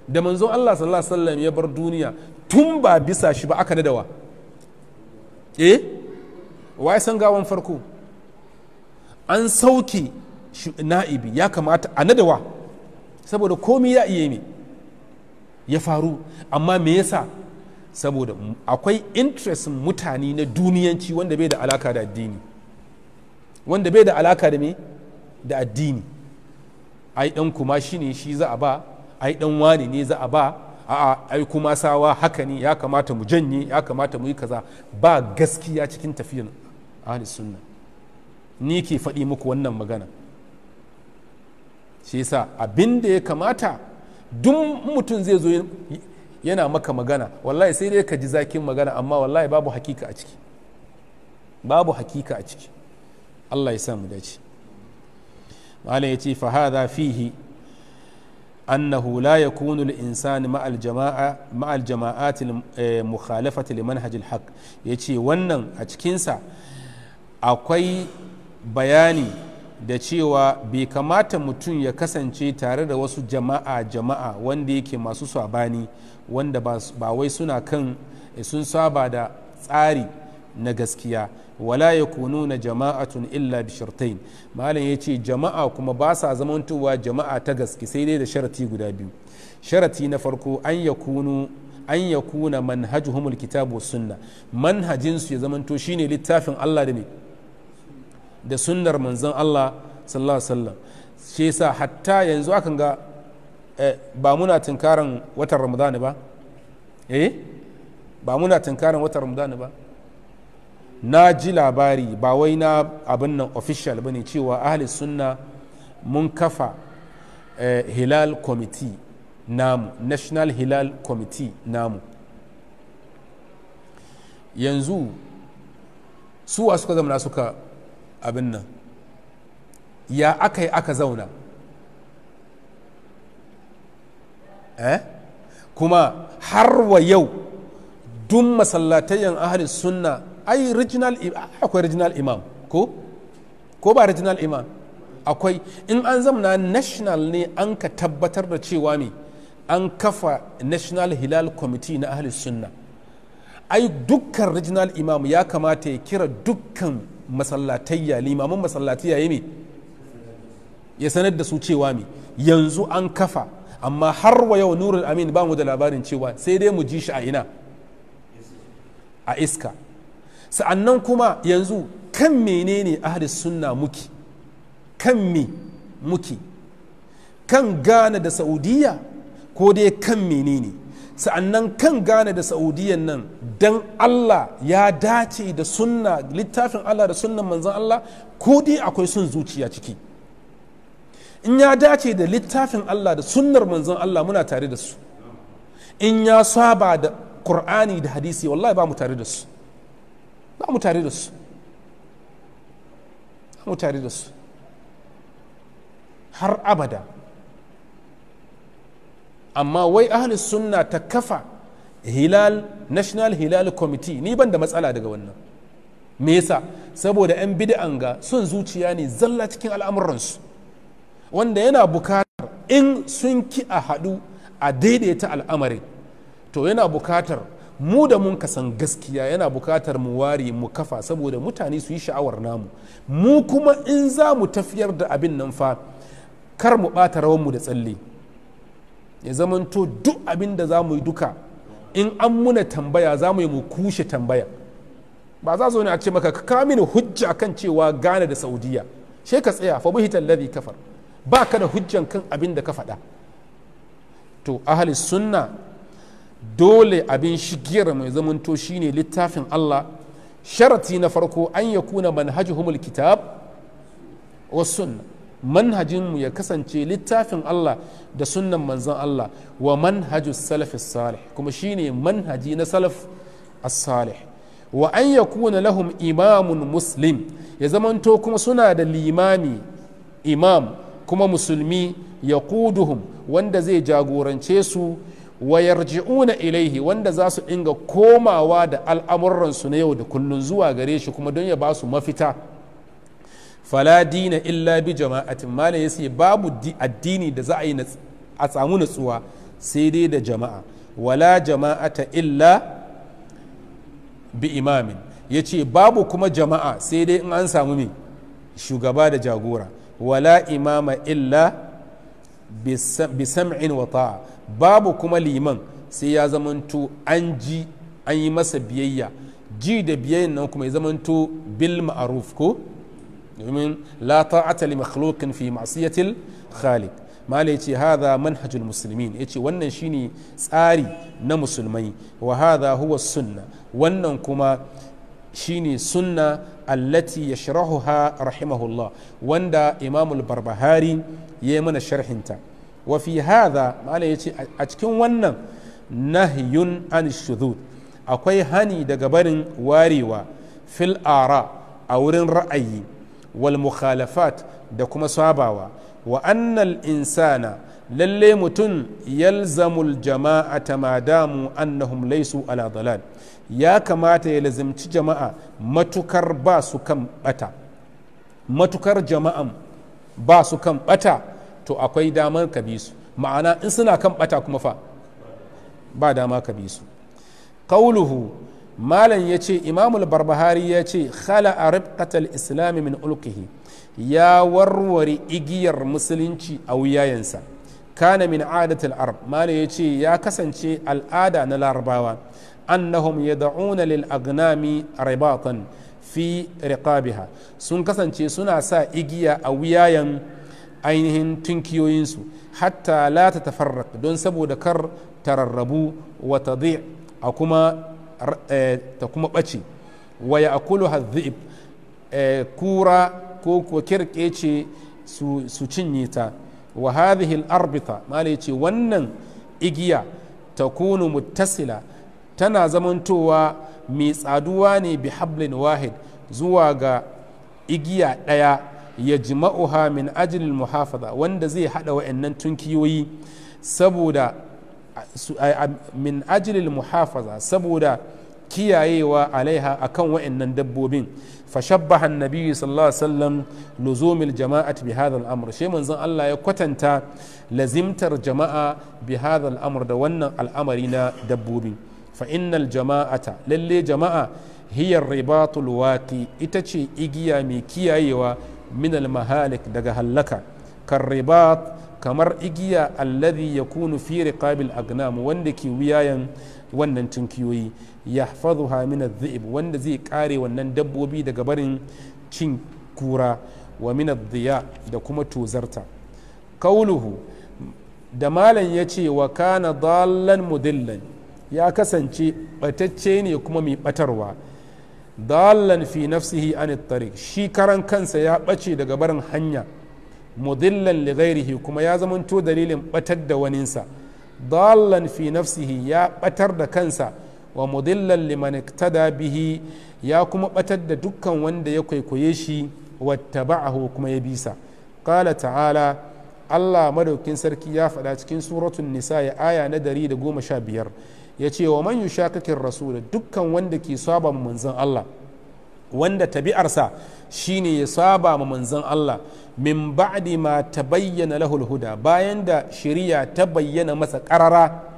Da manzon Allah sallallahu alaihi wasallam ya bar duniya tun ba bisa shi ba aka nadawa eh? Wai san gawan farko? An sauke na'ibi ya kamata a nadawa. Saboda komi ya iya me? Ya faru. Amma me yasa? Saboda akwai interest mutane na duniyanci wanda bai da alaka da addini. Wanda bai da alaka da me? Da addini. Ai dan kuma shi ne shi za a ba ai dan wani ne za a ba? A'a ai kuma sawa haka ne ya kamata mu janye ya kamata mu yi kaza. Ba gaskiya cikin tafiyan ahli sunna. Ni ke faɗi muku wannan magana. Shi yasa abin da ya kamata duk mutum zai zo yana maka magana wallahi sai dai ka ji zakin magana amma wallahi babu hakika a ciki. Babu hakika a ciki. Allah ya sa mu dace. Malam ya ce fa hadha fihi أنه لا يكون الإنسان مع الجماعة مع الجماعات المخالفة لمنهج الحق يجي wannan a cikinsa akwai bayani da cewa bai kamata mutum ya kasance tare da wasu jama'a jama'a wanda yake masu sabani wanda ba wai suna kan sun saba da tsari na gaskiya. Wala ya na jama'atun illa bi shartain. Malam ya ce jama'a kuma ba sa zamantowa jama'a ta gaske sai dai da sharati guda biyu. Sharati na farko an ya kunu an ya kuna manhajuhumul kitabu sunna. Manhajinsu ya zamanto shine littafin Allah da ne da sunnar manzon Allah sallallahu alaihi wasallam. Shi yasa hatta yanzu akan ga ba muna tunkaran watan ramadani ba? Eh? Ba muna tunkaran watan ramadani ba? Na ji labari ba wai na abin nan official ba ne cewa ahli sunna mun kafa eh, hilal committee namu national hilal committee namu. Yanzu suwa suka zama suka abin nan? Ya aka yi aka zauna? Eh? kuma har wa yau duk masallatayen ahli sunna ai regional akwai regional imam ko? Ko ba regional imam? Akwai. In an zamana national ne an ka tabbatar da cewa me? An kafa national hilal committee na ahli sunna. Ai dukkan regional imam ya kamata ya kira dukkan masallatayya limaman masallatayya ya me? Ya sanar da su cewa me? Yanzu an kafa amma har wa yau nurul amin ba mu da labarin cewa sai dai mu ji shi a ina? A iska. Sa'an nan kuma yanzu kan menene ahli sunna muki kan me muki kan gane da saudiya ko dai kan menene? Sa'annan kan gane da saudiyan nan dan allah ya dace da sunna littafin allah da sunnan manzan allah ko dai akwai sun zuciya ciki. In ya dace da littafin allah da sunnar manzan allah muna tare da su. In ya saba da qur'ani da hadisi wallahi ba mu tare da su. Ba mu tare da su. Ba mu tare da su. Har abada. Amma wai ahli sunna ta kafa hilal national hilal committee ni ban da matsala daga wannan. Me yasa? Saboda 'yan bid'an ga son zuciya ne zalla cikin al'amuransu. Wanda yana buƙatar in sun ki a haɗu a daidaita al'amarin. To yana buƙatar mu da mun kasan gaskiya yana buƙatar mu ware mu kafa saboda mutane su yi sha'awar namu. Mu kuma in za mu tafiyar da abin nan fa kar mu ɓata rawanmu da tsalle. Ya zamanto duk abin da za mu yi duka in an muna tambaya za mu yi mu kushe tambaya. Ba za zo ne a ce maka ka mini hujja kan cewa gane da saudiya. She ka tsaya fa buhita alladhi kafar. Ba ka da hujjan kan abin da ka faɗa. To ahli sunna dole abin shigiyar mai zamanto shine littafin Allah. Sharati na farko an ya kuna manhajuhumul kitab wa sunna. Manhajinmu ya kasance littafin Allah da sunnan manzon Allah. Wa manhajus salaf salih kuma shine manhaji na salaf as-salih. Wa an yakuna lahum imamun muslim ya zamanto kuma suna da limami imam kuma musulmi ya wanda zai jagorance su wa yarji'una ilaihi wanda za su inga komawa da al'amuransu na yau da kullun zuwa gare shi kuma don ya ba su mafita. Fala dina illa bi jama'atin malam ya ce babu addini da za a yi a samu natsuwa sai dai da jama'a. Wala jama'ata illa bi imamin. Yace babu kuma jama'a sai dai in an samu me? Shugaba da jagora. Wala imama illa bi sam'in wa ta'a. Babu kuma liman sai ya zamanto an ji an yi masa biyayya. Ji da biyayyan nan kuma ya zamanto bil ma'ruf ko? Domin la ta'ata li makhluqin fi ma'siyatil khaliq. Malai ce hadha manhajul muslimin. Yace wannan shine tsari na musulmai. Wa hadha huwa sunna. Wannan kuma shine sunna allati yashrahuha rahimahullah. Wanda imamul barbahari ya yi mana sharhinta. Wa fi hadha malai ya ce a cikin wannan nahyun an shudud akwai hani daga barin warewa fil ara a wurin ra'ayi wal mukhalafat da kuma sabawa. Wa annal insana lalle mutum yalzamul jama'ata ma damu annahum laisu ala dalal. Ya kamata ya lazimci jama'a matuƙar ba jama'an ba su kan to akwai damar ka bi su. Ma'ana in suna kan bata kuma fa ba dama ka bi su. Qauluhu malam ya ce imamul barbahari ya ce khala a ribqatal islami min ulkihi ya warware igiyar musulunci a wuyayensa. Kana min adatul arab. Malam ya ya kasance al'ada na larabawa. Annahum yad'una lil agnami ribatan fi riqabiha. Sun kasance suna sa igiya a wuyayen ainihin tunkiyoyinsu hatta la ta tafarraq don saboda kar tararrabu wa tadi a kuma ta kuma ɓace. Wa ya akulu hadhib kura ko ko kirkece su cinye ta. Wa hadhihi al-arbita malai ce wannan igiya takunu muttasila tana zamantowa mai tsaduwa ne bi hablin wahid zuwa ga igiya ɗaya ya jima'uha min ajilil muhafaza wanda zai haɗa wa'annan tunkiyoyi saboda min ajilil muhafaza saboda kiyayewa alaiha akan wa'annan dabbobin. Fashabbaha annabi sallallahu alaihi wasallam luzumil jama'at bi hadha al-amr. Shi manzon Allah ya kwatanta lazimtar jama'a bi hadha al-amr da wannan al'amari na dabbobi. Fa innal jama'ata lalle jama'a hiya ribatul ita ce igiya mai kiyayewa min al-mahalik daga hallaka kan ribat kamar igiya alladhi yakunu fi riqabil agnam wanda ke wuyayen wannan tunkiyoyi yahfazuha min adh wanda zai kare wannan dabbobi daga barin cin kura wa min adh da kuma tozarta kauluhu da malam ya ce wa kana dallan mudillan ya kasance batacce ne kuma mai batarwa dallan fi nafsihi an tariq shi karan kansa ya bace daga barin hanya mudillan li ghairihi kuma ya zamanto dalilin batar da waninsa. Dallan fi nafsihi ya batar da kansa wa mudillan liman iktada bihi ya kuma batar da dukkan wanda ya kwaikwaye shi wattaba'ahu kuma ya bisa qala ta'ala Allah madaukin sarki ya faɗa cikin suratun nisa ya aya na 115 ya ce wa man yushakakin rasul dukkan wanda ke saba ma manzon Allah wanda tabi'arsa shine ya saba ma manzon Allah min ba'di ma tabayyana lahul huda bayan da shari'a ta bayyana masa qarara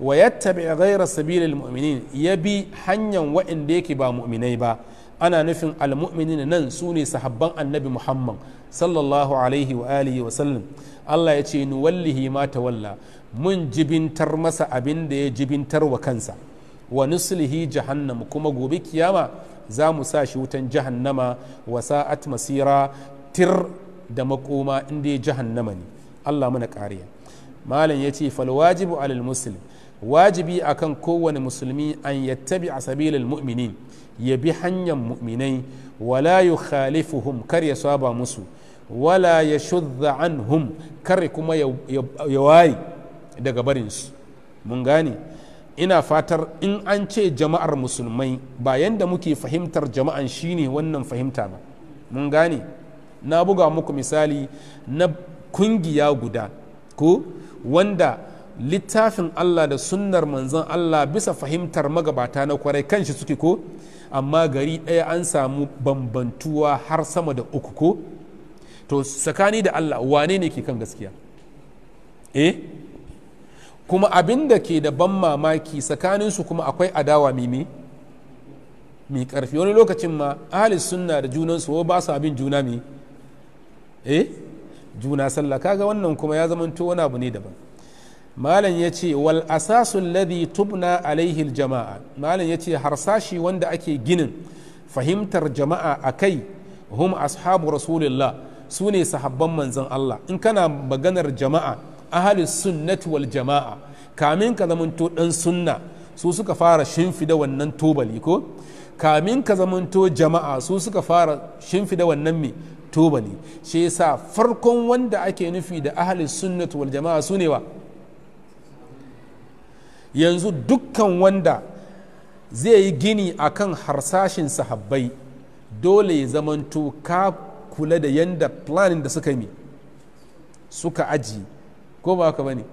wa yattabi ghayra sabilil mu'minin ya bi hanyar wa'inda yake ba mu'minai ba. Ana nufin almu'minin nan su ne sahabban annabi muhammad sallallahu alaihi wa alihi wa sallam. Allah ya ce nuwallihi ma tawalla. Mun jibintar masa abin da ya jibintar wa kansa. Wa nuslihi jahannam kuma gobe kiyama za mu sa shi wutan jahannama. Wa sa'at masira tir da makoma inda ya jahannama ne. Allah mana kariya. Malam ya ce fal wajibu alal muslim. Wajibi akan kowane musulmi an yattabi a sabilil mu'minin ya bi hanyar mu'minai. Wala yukhalifuhum kar ya saba musu. Wala ya shudda anhum kar kuma ya waye daga barinsu. Mun gane? Ina fatar in an ce jama'ar musulmai ba yanda muke fahimtar jama'an shine wannan fahimta ba. Mun gane? Na buga muku misali na ƙungiya guda ko? Wanda littafin Allah da sunnar manzon Allah bisa fahimtar magabata na ƙwarai kanshi suke ko? Amma gari ɗaya an samu bambantuwa har sama da uku ko? To tsakani da Allah wane ne ke kan gaskiya? Eh? Kuma abin da ke da ban mamaki tsakaninsu kuma akwai adawa mimi mai ƙarfi wani lokacin ma ahalis sunna da junansu ba su abin juna mi eh? Juna sallah. Kaga wannan kuma ya zamanto wani abu ne daban. Malam ya ce wal asasun ladhi tubna alaihi jama'a malam ya ce harsashi wanda ake ginin fahimtar jama'a a kai hum ashabu rasulillah. Su ne sahabban manzon Allah. In kana maganar jama'a ahli sunnati wal jama'a kamin ka zamanto dan sunna su suka fara shimfida wannan tobali ko? Kamin ka zamanto jama'a su suka fara shimfida wannan me? Tobali shi yasa farkon wanda ake nufi da ahli sunnati wal jama'a su ne wa? Yanzu dukkan wanda zai yi gini akan harsashin sahabbai dole ya zamanto ka kula da yanda planin da suka yi suka aji. Ko ba haka ba ne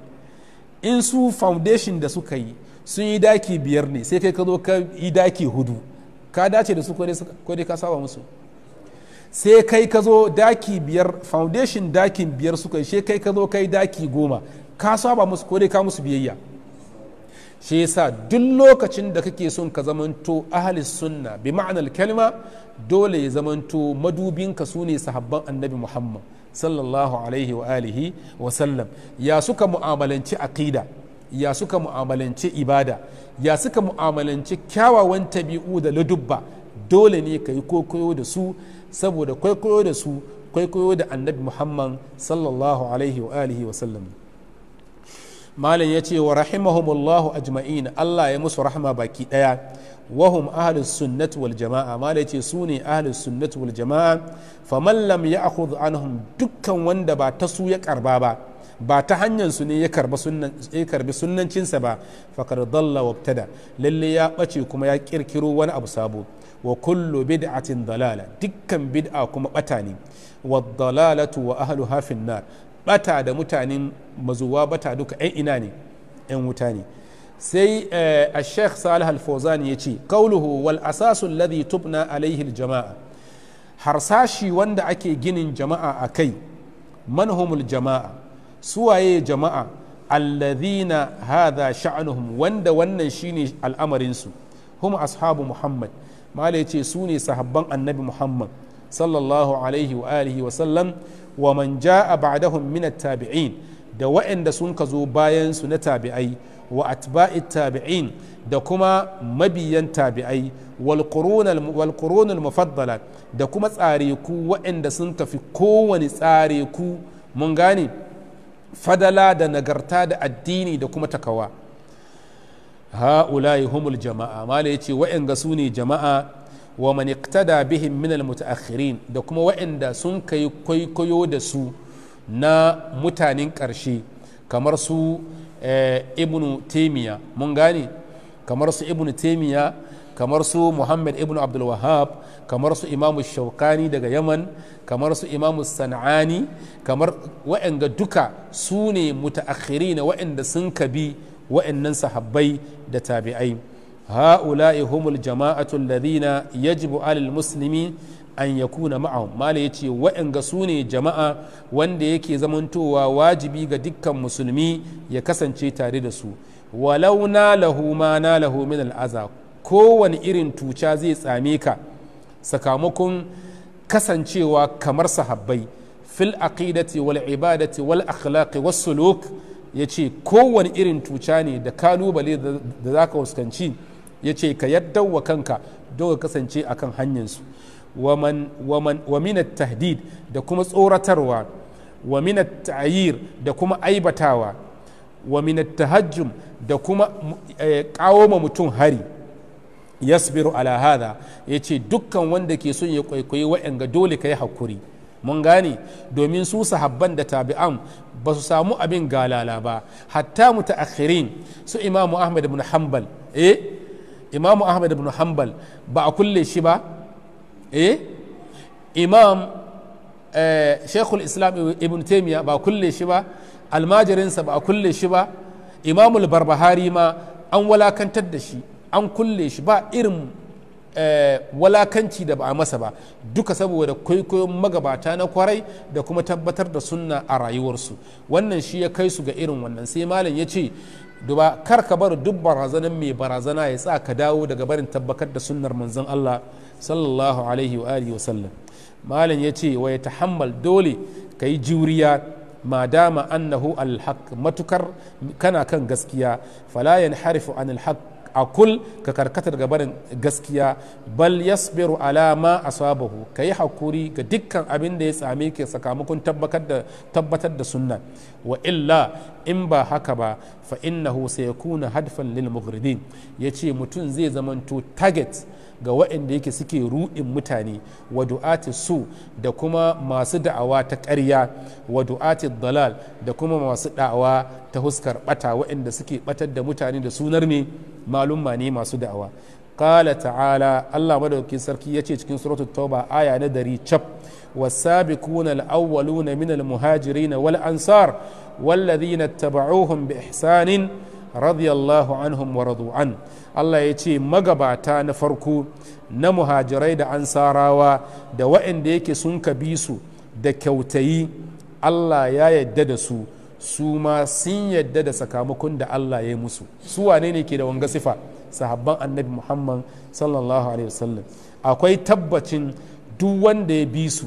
in su foundation da suka yi sun yi daki biyar ne sai kai ka zo ka yi daki huɗu. Ka dace da su ko dai ka saba musu? Sai kai ka zo daki biyar foundation ɗakin biyar suka yi sai kai ka zo kai daki goma. Ka saba musu ko dai ka musu biyayya? Shi yasa duk lokacin da kake son ka zamanto ahli sunna bi ma'anar kalma dole ya zamanto madubinka su ne sahabban annabi muhammad sallallahu alaihi wa alihi wa sallam. Ya suka mu'amalanci aqida ya suka mu'amalanci ibada ya suka mu'amalanci kyawawan tabi'u da ladubba dole ne ka yi kwaikwayo da su saboda kwaikwayo da su kwaikwayo da annabi muhammad sallallahu alaihi wa alihi wa sallam. Malam ya ce wa rahimahumullahu ajma'in. Allah ya musu rahama baki ɗaya wahum ahlus sunnati wal jama'a. Malam ya ce su ne ahlus sunnati wal jama'a. Faman lam ya'khudh anhum dukkan wanda ba ta su ya karɓa ba ba ta hanyar su ne ya karɓa sunnan ya karɓi sunnancinsa ba faqad dalla wabtada lalle ya bace kuma ya kirkiro wani abu sabo. Wa kullu bid'atin dalala dukkan bid'a kuma bata ne. Wa dalalatu wa ahluha fin nar. Bata da mutanen mazuwa bata duka 'yan ina ne 'yan wuta ne. Sai a sheikh salih al-fawzani ya ce kauluhu wal asasu alladhi tubna alaihi jama'a harsashi wanda ake ginin jama'a a kai manhumul jama'a suwaye jama'a? Alladhina hadha sha'anuhum wanda wannan shine al'amarinsu. Hum ashabu muhammad. Mala ce su ne sahabban annabi muhammad sallallahu alaihi wa alihi wa sallam. Wa man ja'a ba'dahum min at-tabi'in da waɗanda sun ka zo bayan su na tabi'ai wa atba'i tabi'in da kuma mabiyan tabi'ai wal qurun al mufaddala da kuma tsare ku waɗanda sun kafi kowane tsare ku mun gane? Fadala da nagarta da addini da kuma takawa. Ha'ula'i humul jama'a mala ya ce waɗanda su ne jama'a wa man iqtada bihim min da kuma waɗanda sun kai kwaikwayo da su na mutanen ƙarshe kamar su ibnu taimiya mun gane? Kamar su ibnu taimiya kamar su muhammad ibnu abdul wahab kamar su imamu shaukani daga yaman kamar su imamu sana'ani kamar waɗanda duka su ne mutaakhirin waɗanda sun kabi waɗannan sahabbai da tabi'ai. ha'ula'i humul jama'atul ladina yajibu alal muslimi an yakuna ma'ahum mala ya ce wa'anga su ne jama'a wanda yake zamantowa wajibi ga dukkan musulmi ya kasance tare da su walau na lahu ma na lahu min al'aza kowane irin tuca zai tsame ka sakamakon kasancewa kamar sahabbai fil aqidati wal ibadati wal akhlaqi was suluk ya ce kowane irin tuca ne da ƙalubale da zaka fuskanci ya ce ka yadda wa kanka don ka kasance a kan hanyarsu. Wa minat tahdid da kuma tsoratarwa. Wa minat ta'ayir da kuma aibatawa. Wa minat tahajjum da kuma kawo ma mutum hari. Yasbiru ala hada ya ce dukkan wanda ke son ya kwaikwayi wa'yanga dole ka yi haƙuri mun gane? Domin su sahabban da tabi'an ba su samu abin galala ba. Hatta mutaakhirin su imamu ahmad ibn hanbal eh imamu ahmad ibn hanbal ba a kulle shi ba? Eh? Imam shekul islam ibn taimiya ba a kulle shi ba? Almajirinsa ba a kulle shi ba? Imamul barbahari ma an walakantar da shi an kulle shi ba irin walakanci da ba a masa ba. Duka saboda kwaikwayon magabata na ƙwarai da kuma tabbatar da sunna a rayuwarsu. Wannan shi ya kai su ga irin wannan. Sai malam ya ce duba kar ka bar duk barazanan mai barazana ya sa ka dawo daga barin tabbatar da sunnar manzon Allah sallallahu alaihi wa alihi wa sallam. Malam ya ce wa ya tahammal dole ka yi juriya ma dama annahu alhaq matuƙar kana kan gaskiya. Fala yanharifu an alhaq a kul ka karkata daga barin gaskiya. Bal yasbiru ala ma asabahu. Ka yi haƙuri ga dukkan abin da ya same ke sakamakon tabbatar da sunna. Wa illa in ba haka ba fa innahu sayakuna hadfan lil mughridin. Yace mutum zai zamanto target ga waɗanda yake suke ruɗin mutane. Wa du'ati su da kuma masu da'awa ta ƙarya. Wa du'ati dalal da kuma masu da'awa ta huskar bata waɗanda suke batar da mutane da sunar ne malumma ne masu da'awa qala ta'ala Allah madaukakin sarki yace cikin suratul tauba aya na dari cap والسابقون الأولون من المهاجرين والأنصار والذين اتبعوهم بإحسان رضي الله عنهم ورضوا عنه الله يتي مغباتا نفركو na muhajirai da ansarawa da waɗanda yake sun bi su da kyautayi Allah ya yadda da su Su ma sun yadda da sakamakon da Allah ya yi musu. Su wane ne ke da wanga sifa? Sahabban annabi Muhammad sallallahu alaihi wasallam. Akwai tabbacin duk wanda ya bi su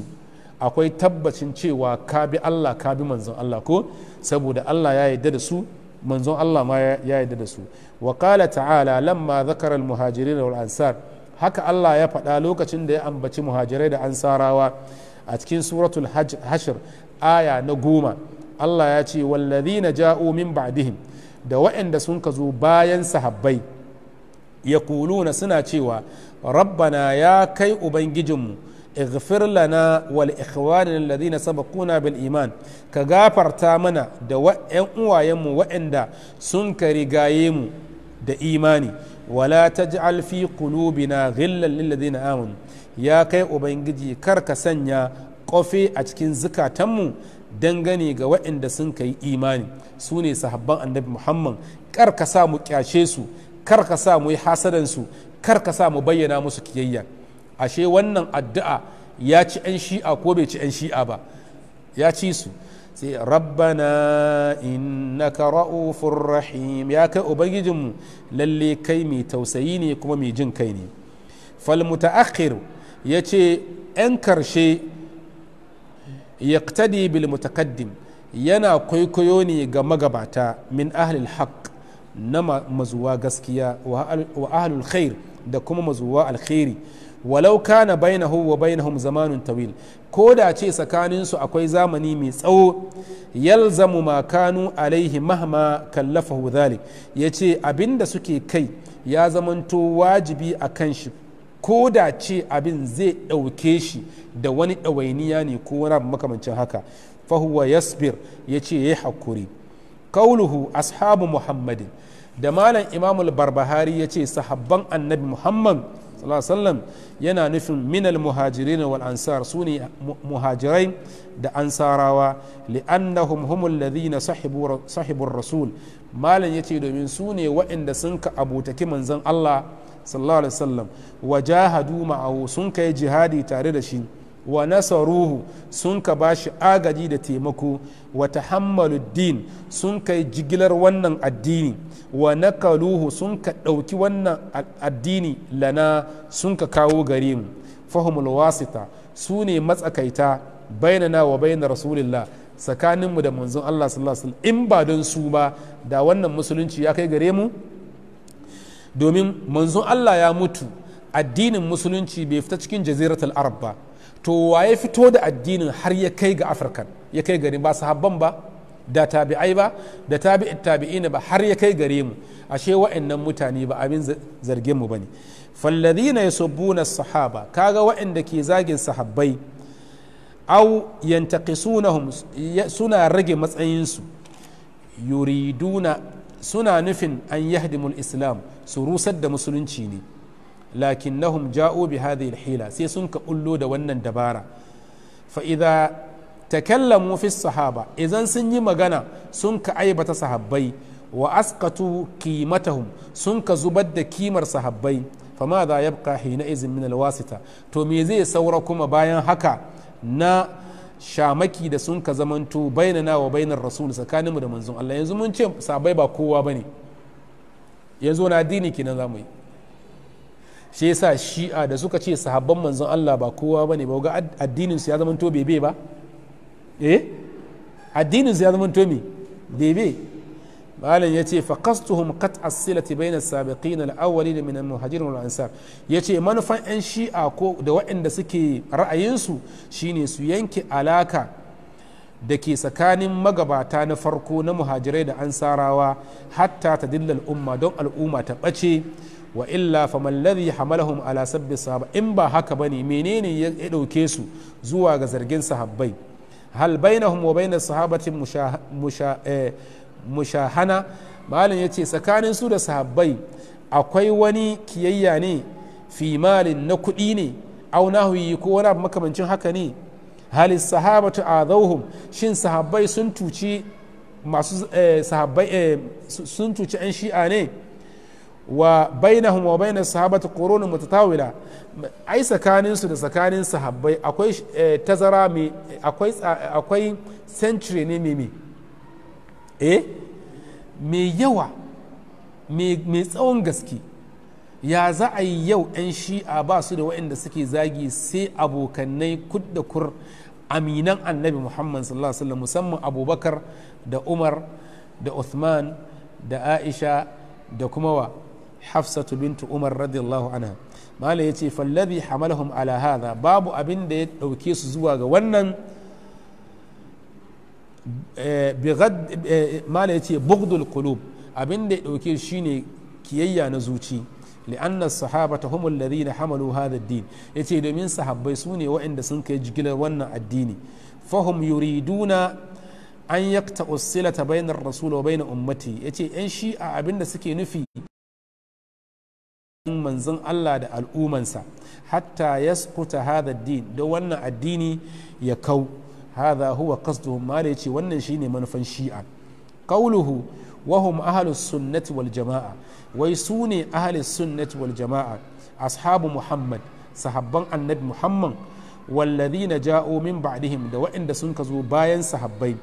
akwai tabbacin cewa ka bi Allah ka bi manzon Allah ko? Saboda Allah ya yadda da su manzon Allah ma ya yadda da su. Wa qala ta'ala lamma zakara al-muhajirin wal ansar. Haka Allah ya faɗa lokacin da ya ambaci muhajirai da ansarawa a cikin suratul hashir aya na goma. Allah ya ce wallazina ja'u min ba'dihim da waɗanda sun ka zo bayan sahabbai ya kuluna suna cewa rabbana ya kai ubangijinmu ighfir lana wal ikhwanina alladhina sabaquna bil iman ka gafarta mana da ƴan uwayenmu waɗanda sun ka rigaye mu da imani. Wala taj'al fi qulubina ghillan lil ladina amanu. Ya kai ubangiji kar ka dangane ga waɗanda sun kai imani. Su ne sahabban annabi muhammad. Kar ka sa mu kyashe su kar ka sa mu yi hasadan su kar ka sa mu bayyana musu kiyayya. Ashe wannan addu'a ya ci 'yan shi'a ko bai ci 'yan shi'a ba? Ya ci su. Sai rabbana innaka ra'ufur rahim. Ya kai ubangijinmu lalle kai mai tausayi ne kuma mai jin kai ne. Fal mutaakhir ya ce yan ƙarshe yaqtadi bil mutakaddim yana kwaikwayo ne ga magabata min ahlil haqq na mazuwa gaskiya wa ahlul khair da kuma mazuwa alkhairi. Walau kana bainahu wa bainahum zamanun tawil ko da ce tsakaninsu akwai zamani mai tsawo yalzamu ma kanu alaihi mahma kallafahu dhalik. Yace abin da suke kai ya zamanto wajibi a kan shi. Ko da ce abin zai ɗauke shi da wani ɗawainiya ne ko wani makamancin haka fahuwa yasbir ya ce ya yi haƙuri kauluhu ashabu muhammadin da malam imamul barbahari ya ce sahabban annabi muhammad sallam yana nufin minal muhajirin wal ansar su ne muhajirai da ansarawa li'annahum humul ladhina sahibu rasul. Malam ya ce domin su ne waɗanda sun ka abutaki manzon Allah sallallahu alaihi wasallam wa jahadu ma'ahu sun kai jihadi tare da shi wa nasaruhu sun ka bashi agaji da taimako wa tahammalu din sun kai jigilar wannan addini wa nakaluhu sun ka ɗauki wannan addini lana sun ka kawo gare mu. Fahimul wasita su ne matsakaita bainana wa bainar rasulillah tsakaninmu da manzon Allah sallallahu alaihi wasallam. In ba don su ba da wannan musulunci ya kai gare mu domin manzon Allah ya mutu addinin musulunci bai fita cikin jaziratul arab ba. To waye fito da addinin har ya kai ga afirka ya kai gare ba sahabban ba da tabi'ai ba da tabi'in tabi'ina ba har ya kai gare mu. Ashe wa'annan mutane ba abin zargin mu ba ne. Falladhina yasubbuna sahaba kaga wa'anda ke zagin sahabbai au yantaqisunahum suna rage matsayinsu. Yuriduna suna nufin an yahdimul islam su rusar da musulunci ne. Lakinnahum ja'u bi hadhihi hila sai sun ka bullo da wannan dabara. Fa idza takallamu fi sahaba idan sun yi magana sun ka aibata sahabbai wa asqatu kimatahum sun ka zubar da kimar sahabbai fama za yabqa hina izin min alwasita. To me zai saura kuma bayan haka na shamaki da sun ka zamanto bainana wa bainar rasul tsakaninmu da manzon Allah. Yanzu mun ce sabai ba kowa ba ne. Yanzu na addini kenan za mu yi. Shi yasa shi'a da suka ce sahabban manzon Allah ba kowa ba ne ba. Ga addinin su ya zamanto bebe ba? Eh? Addinin su ya zamanto me? Bebe. Malam ya ce faƙastuhum qat as-silati bayna as-sabiqin al-awwalin min al-muhajirin wal ansar ya ce manufan yan shi'a ko da waɗanda suke ra'ayinsu shine su yanke alaka da ke tsakanin magabata na farko na muhajirai da ansarawa hatta ta dillal umma don al'umma ta ɓace. Wa illa faman ladhi hamalahum ala sabbi sahaba in ba haka ba ne menene ya ɗauke su zuwa ga zargin sahabbai? Hal bainahum wa bainas sahabati musha eh, mushahana. Malam ya ce tsakanin su da sahabbai akwai wani kiyayya ne fi malin na kuɗi ne au nahwi ko wani makamancin haka ne. Hali sahabatu adawhum shin sahabbai sun tuci masu sahabbai sun tuci 'yan shi'a ne? Wa bainahum wa bainas sahabatu qurunun mutatawila ai tsakanin su da tsakanin sahabbai akwai tazara mai akwai akwai century ne mai eh? Mai yawa mai tsawon gaske ya za a yi yau 'yan shi'a ba su da waɗanda suke zagi sai abokanai kud da kur aminan annabi muhammad sallallahu alaihi musamman abubakar da umar da uthman da aisha da kuma wa? Hafsatu bintu umar radiyallahu anha. Mala ya ce fallazi hamalahum ala hadha. Babu abin da ya ɗauke su zuwa ga wannan mala ya ce bughdul qulub. Abin da ya ɗauke shine kiyayya na zuci. Li'anna sahabata hum alladhina hamalu hadha ad-din. Yace domin sahabbai su ne waɗanda sun kai jigilar wannan addini. Fahum yuriduna an yakta usilata bainar rasul wa bainar ummati. Yace yan shi'a abin da suke nufi manzon Allah da al'umansa hatta yasquta hadha ad-din. Don wannan addini ya kau. hadha huwa qasduhum ma yace wannan shine manufan shi'a qawluhu wa hum ahlus sunnati wal jama'a wai su ne ahlus sunnati wal jama'a ashabu muhammad sahabban annabi muhammad والذين جاءوا من بعدهم da waɗanda sun ka zo bayan sahabbai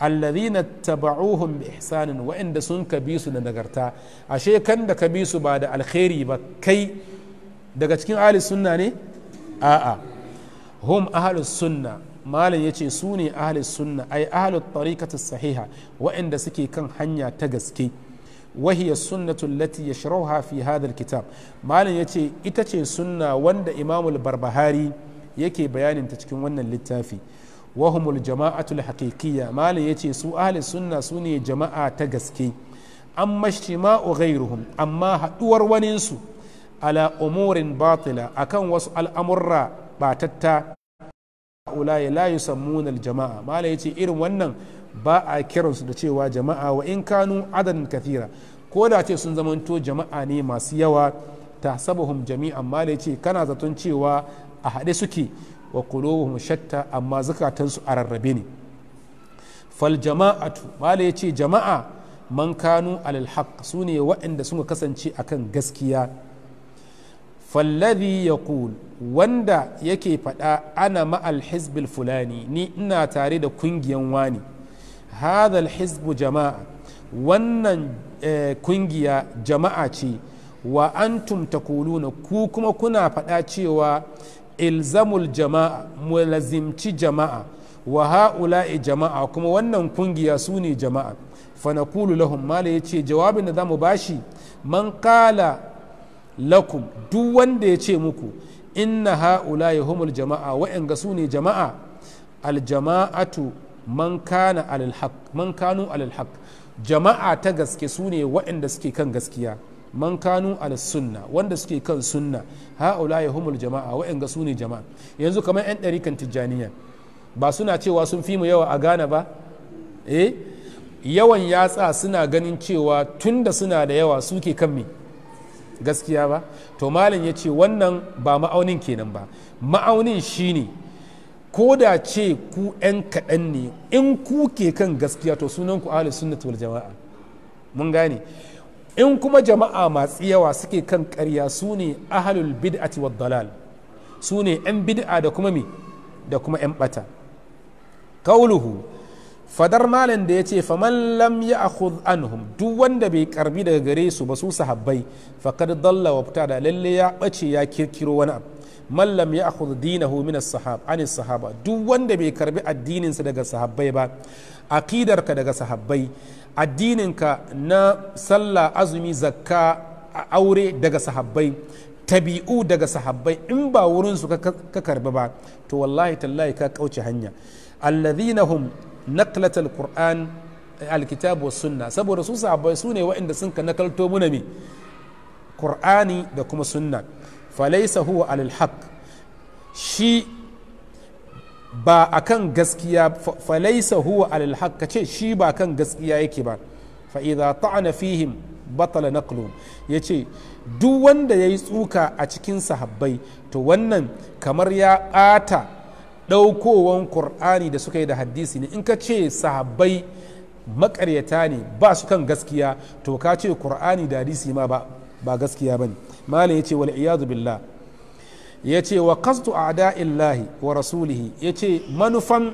alladhina taba'uhum bi ihsanin waɗanda sun ka bi su da nagarta ashe kan da ka bi su ba da alkhairi ba kai daga cikin ahli sunna ne a'a hum ahlus sunna malam yace su ne ahli sunna ai ahlut tariqati sahiha waɗanda suke kan hanya ta gaske وهي السنة التي يشرحها في هذا الكتاب مالن يتي itace sunna wanda imamul barbahari yake bayanin ta cikin wannan littafi wahumul jama'atul haqiqiyya malin yace su ahli sunna su ne jama'a ta gaske amma shima'u ghairuhum amma haduwar waninsu ala umurin batila akan ulai la yusammuna jama'a malin ya ce irin wannan ba a kiransu da cewa jama'a wa in kanu adan kathira. Ko da ce sun zamanto jama'a ne masu yawa ta sabahum jami'an. Malin ya ce kana zaton cewa a haɗe suke wa qulubuhum shatta amma zukatansu a rarrabe ne. Fal jama'atu mala ya ce jama'a man kanu alal haq su ne waɗanda suka kasance akan gaskiya. Falladhi yaqul wanda yake faɗa ana ma'al hizbil fulani ni ina tare da kungiyan wani. Hadha hizbu jama'a wannan ƙungiya jama'a ce. Wa antum taquluna ku kuma kuna faɗa cewa ilzamul jama'a mulazimci jama'a. Wa ha'ula'i jama'a kuma wannan ƙungiya su ne jama'a. Fanakulu lahum mala ya ce jawabin da za mu bashi man lakum duk wanda ya ce muku inna ha'ula'i humul jama'a wa'yanga su ne jama'a. Aljama'atu man kana alal haq man kanu alal haq. Jama'a ta gaske su ne waɗanda suke kan gaskiya. Man kanu ala sunna wanda suke kan sunna. Ha'ula ya humul jama'a wa'anga su ne jama'a. Yanzu kamar 'yan ɗarikan tijjaniya. Ba suna cewa sun fi mu yawa a Ghana ba? Eh? Yawan yatsa suna ganin cewa tun da suna da yawa suke kan me? Gaskiya ba. To malam ya ce wannan ba ma'aunin kenan ba. Ma'aunin shine ko da ce ku 'yan kaɗan ne in ku ke kan gaskiya to sunan ku ahlus sunnati wal jama'a. Mun gane? In kuma jama'a masu yawa suke kan karya su ne ahalul bid'ati wa dalal. Su ne 'yan bid'a da kuma mi da kuma 'yan bata kauluhu fadar malam da ya ce faman lam ya akhudh anhum duk wanda bai karɓi daga gare su ba su sahabbai faqad dalla wa da lalle ya bace ya kirkiro wani abu. Man lam ya akhudh dinahu min as-sahab an sahaba duk wanda bai karɓi addinin sa daga sahabbai ba aqidarka daga sahabbai addininka na sallah azumi zakka aure daga sahabbai tabi'u daga sahabbai in ba wurin su ka karɓi ba to wallahi tallahi ka kauce hanya. Alladhina hum naqlat alquran alkitab was sunna saboda su sahabbai su ne waɗanda sun ka nakalto muna me qur'ani da kuma sunna falaysa huwa alal haqq shi ba a kan gaskiya falaisa huwa alal haqq ce shi ba kan gaskiya yake ba fa idza ta'ana fihim batala naqlu ya ce duk wanda yayi tsuka a cikin sahabbai to wannan kamar ya ɓata ɗaukowan ƙur'ani da suka yi da hadisi ne. In ka ce sahabbai makaryata ne ba su kan gaskiya to ka ce ƙur'ani da hadisi ma ba ba gaskiya ba ne. Malam ya ce wal iyadu billah. Ya ce wa qasdu a'da'illahi wa rasulihi. Ya ce manufan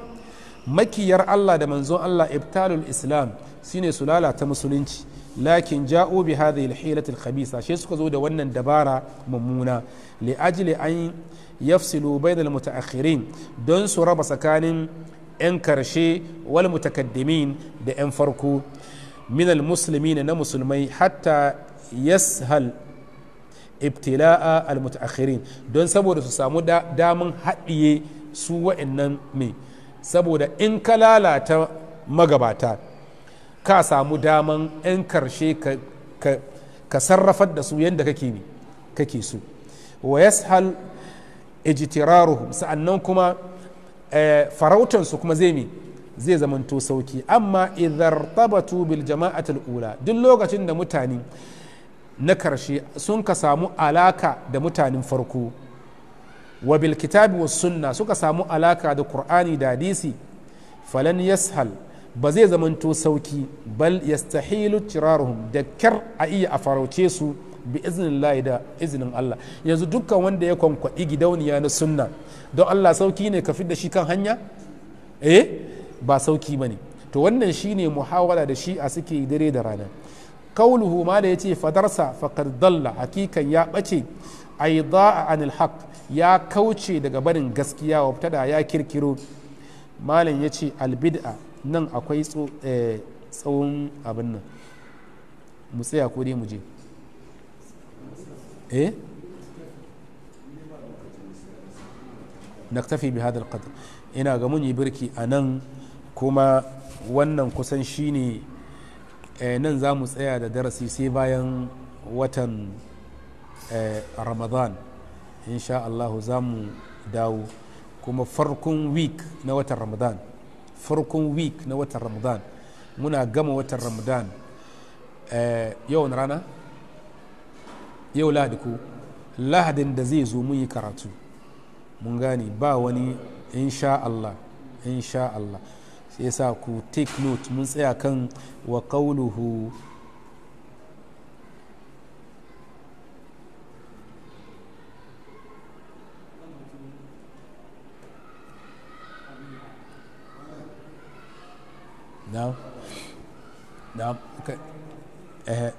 makiyar Allah da manzon Allah ibtalul islam shine su lalata musulunci. Lakin ja'u bi hadhihi al-hilati al-khabisa. Shi suka zo da wannan dabara mummuna. Li ajli an yafsilu bayna al-mutaakhirin don su raba tsakanin 'yan ƙarshe wal mutakaddimin da 'yan farko. Min al-muslimin na musulmai hatta yashal ibtila'a al-mutaakhirin don saboda su samu daman haɗiye su wa'annan me saboda in ka lalata magabata ka samu daman 'yan ƙarshe ka sarrafar da su yadda kake so. Wa yashal ijtiraruhum. Sa'annan kuma farautansu kuma zai zai zamanto sauƙi. Amma idhar tabatu bil jama'atul ula duk lokacin da mutane na ƙarshe sun ka samu alaka da mutanen farko wa bil kitabi was sunna suka samu alaka da qur'ani da hadisi falan yashal ba zai zamanto sauƙi. Bal yastahilu tiraruhum da kyar a iya a farauce su bi izinin da izinin Allah. Yanzu dukkan wanda ya kwankwaɗi gidauniya na sunna don Allah sauƙi ne ka da shi kan hanya? Eh ba sauƙi ba ne. To wannan shine muhawara da shi a suke dare da rana. Kauluhu ma da ya ce fadarsa faqad dalla hakikan ya ɓace. Ay da'a anil haq ya kauce daga barin gaskiya wa tada ya kirkiro. Malam ya ce albid'a nan akwai tsawon abin nan. Mu tsaya ko dai mu je. Naktafi bi hadal qadr ina ga mun yi birki a nan kuma wannan kusan shine nan za mu tsaya da darasi sai bayan watan ramadan insha Allah za mu dawo kuma farkon week na watan ramadan farkon week na watan ramadan muna gama watan ramadan yau rana yau lahadi ko lahadin da zai zo mun yi karatu. Mun gane ba wani insha Allah insha Allah. Sai yasa ku take note mun tsaya kan wa qawluhu. Na'am na'am eh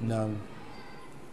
na'am.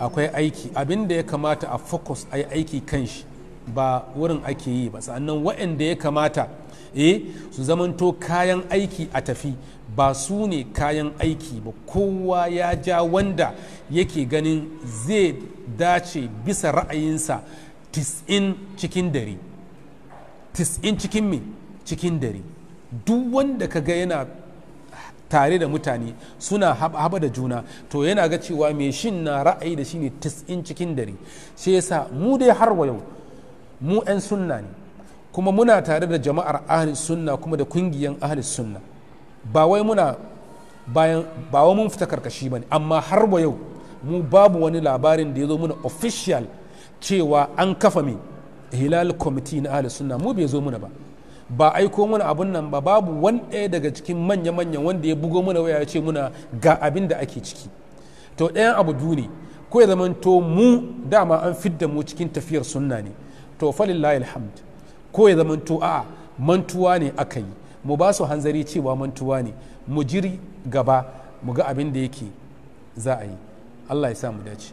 akwai aiki. Abin da ya kamata a focus a yi aiki kan shi ba wurin ake yi ba. Sannan waɗanda ya kamata eh su zamanto kayan aiki a tafi ba su ne kayan aiki ba. Kowa ya ja wanda yake ganin zai dace bisa ra'ayinsa tis'in cikin dare tis'in cikin me? Cikin dare duk wanda ka ga yana tare da mutane suna haba da juna. To yana ga cewa mai shin na ra'ayi da shi ne tis'in cikin dare shi yasa mu dai har wa yau mu 'yan sunna ne kuma muna tare da jama'ar ahli sunna kuma da kungiyan ahli sunna. Ba wai muna bayan ba wai mun fita karkashi ba ne amma har wa yau mu babu wani labarin da ya zo muna official cewa an kafa mai hilal committee na ahli sunna. Mu bai zo muna ba. Ba aiko muna abun nan ba babu wani ɗaya daga cikin manya-manyan wanda ya bugo muna waya ya ce muna ga abin da ake ciki. To ɗayan abu duni ko ya zama to mu dama an fidda mu cikin tafiyar sunna ne. To falillahi alhamd. Ko ya zama to a mantuwa ne aka yi. Mu ba su hanzari cewa mantuwa ne. Mu jiri gaba mu ga abin da yake za a yi. Allah ya sa mu dace.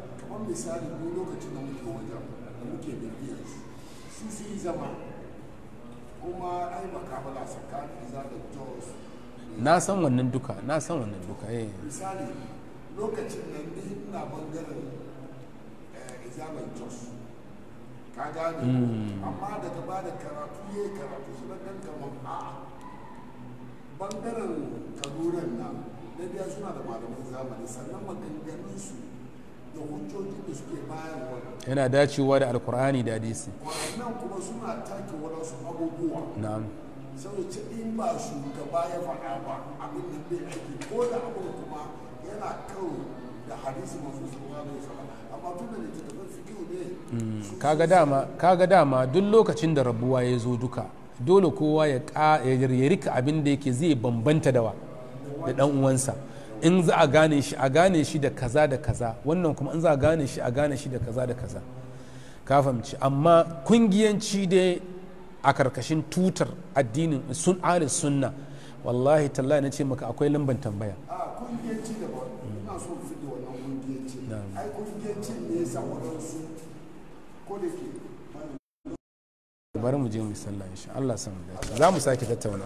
kamar misali mu lokacin da muke wajen da muke bibiyar su su yi zama kuma ai makabala tsakanin izalar jos. Na san wannan duka na san wannan duka eh. Misali lokacin nan ni ina ɓangaren eh, izalar jos. Ka gane? Amma daga ba da karatu ya karatu su dan kamar a ɓangaren kaduran nan na biya suna da malaman zamani sannan maganganun su da hujjoji da suke bayarwa. Yana dacewa da alkur'ani da hadisi. Nan kuma suna take waɗansu abubuwa. Na'am. Saboda ce in ba shugaba ya faɗa ba abin nan bai aiki. Ko da abin kuma yana karo da hadisi masu sallallahu alaihi wasallam amma tun da littattafan fikihu ne su- kaga dama kaga dama duk lokacin da rabuwa ya zo duka dole kowa ya riƙa abin da yake zai bambanta da wa da dan uwansa. In za a gane shi a gane shi da kaza da kaza. Wannan kuma in za a gane shi a gane shi da kaza da kaza. Ka fahimci? Amma kungiyanci dai a ƙarƙashin tutar addinin sun ahli sunna wallahi tallahi na ce maka akwai lamban tambaya. A kungiyanci da ba ina so fi da wannan kungiyanci. Ai kungiyanci ne sa waɗansu ko da ke bari mu je mu sallah insha Allah san mu dace. Za mu sake tattauna.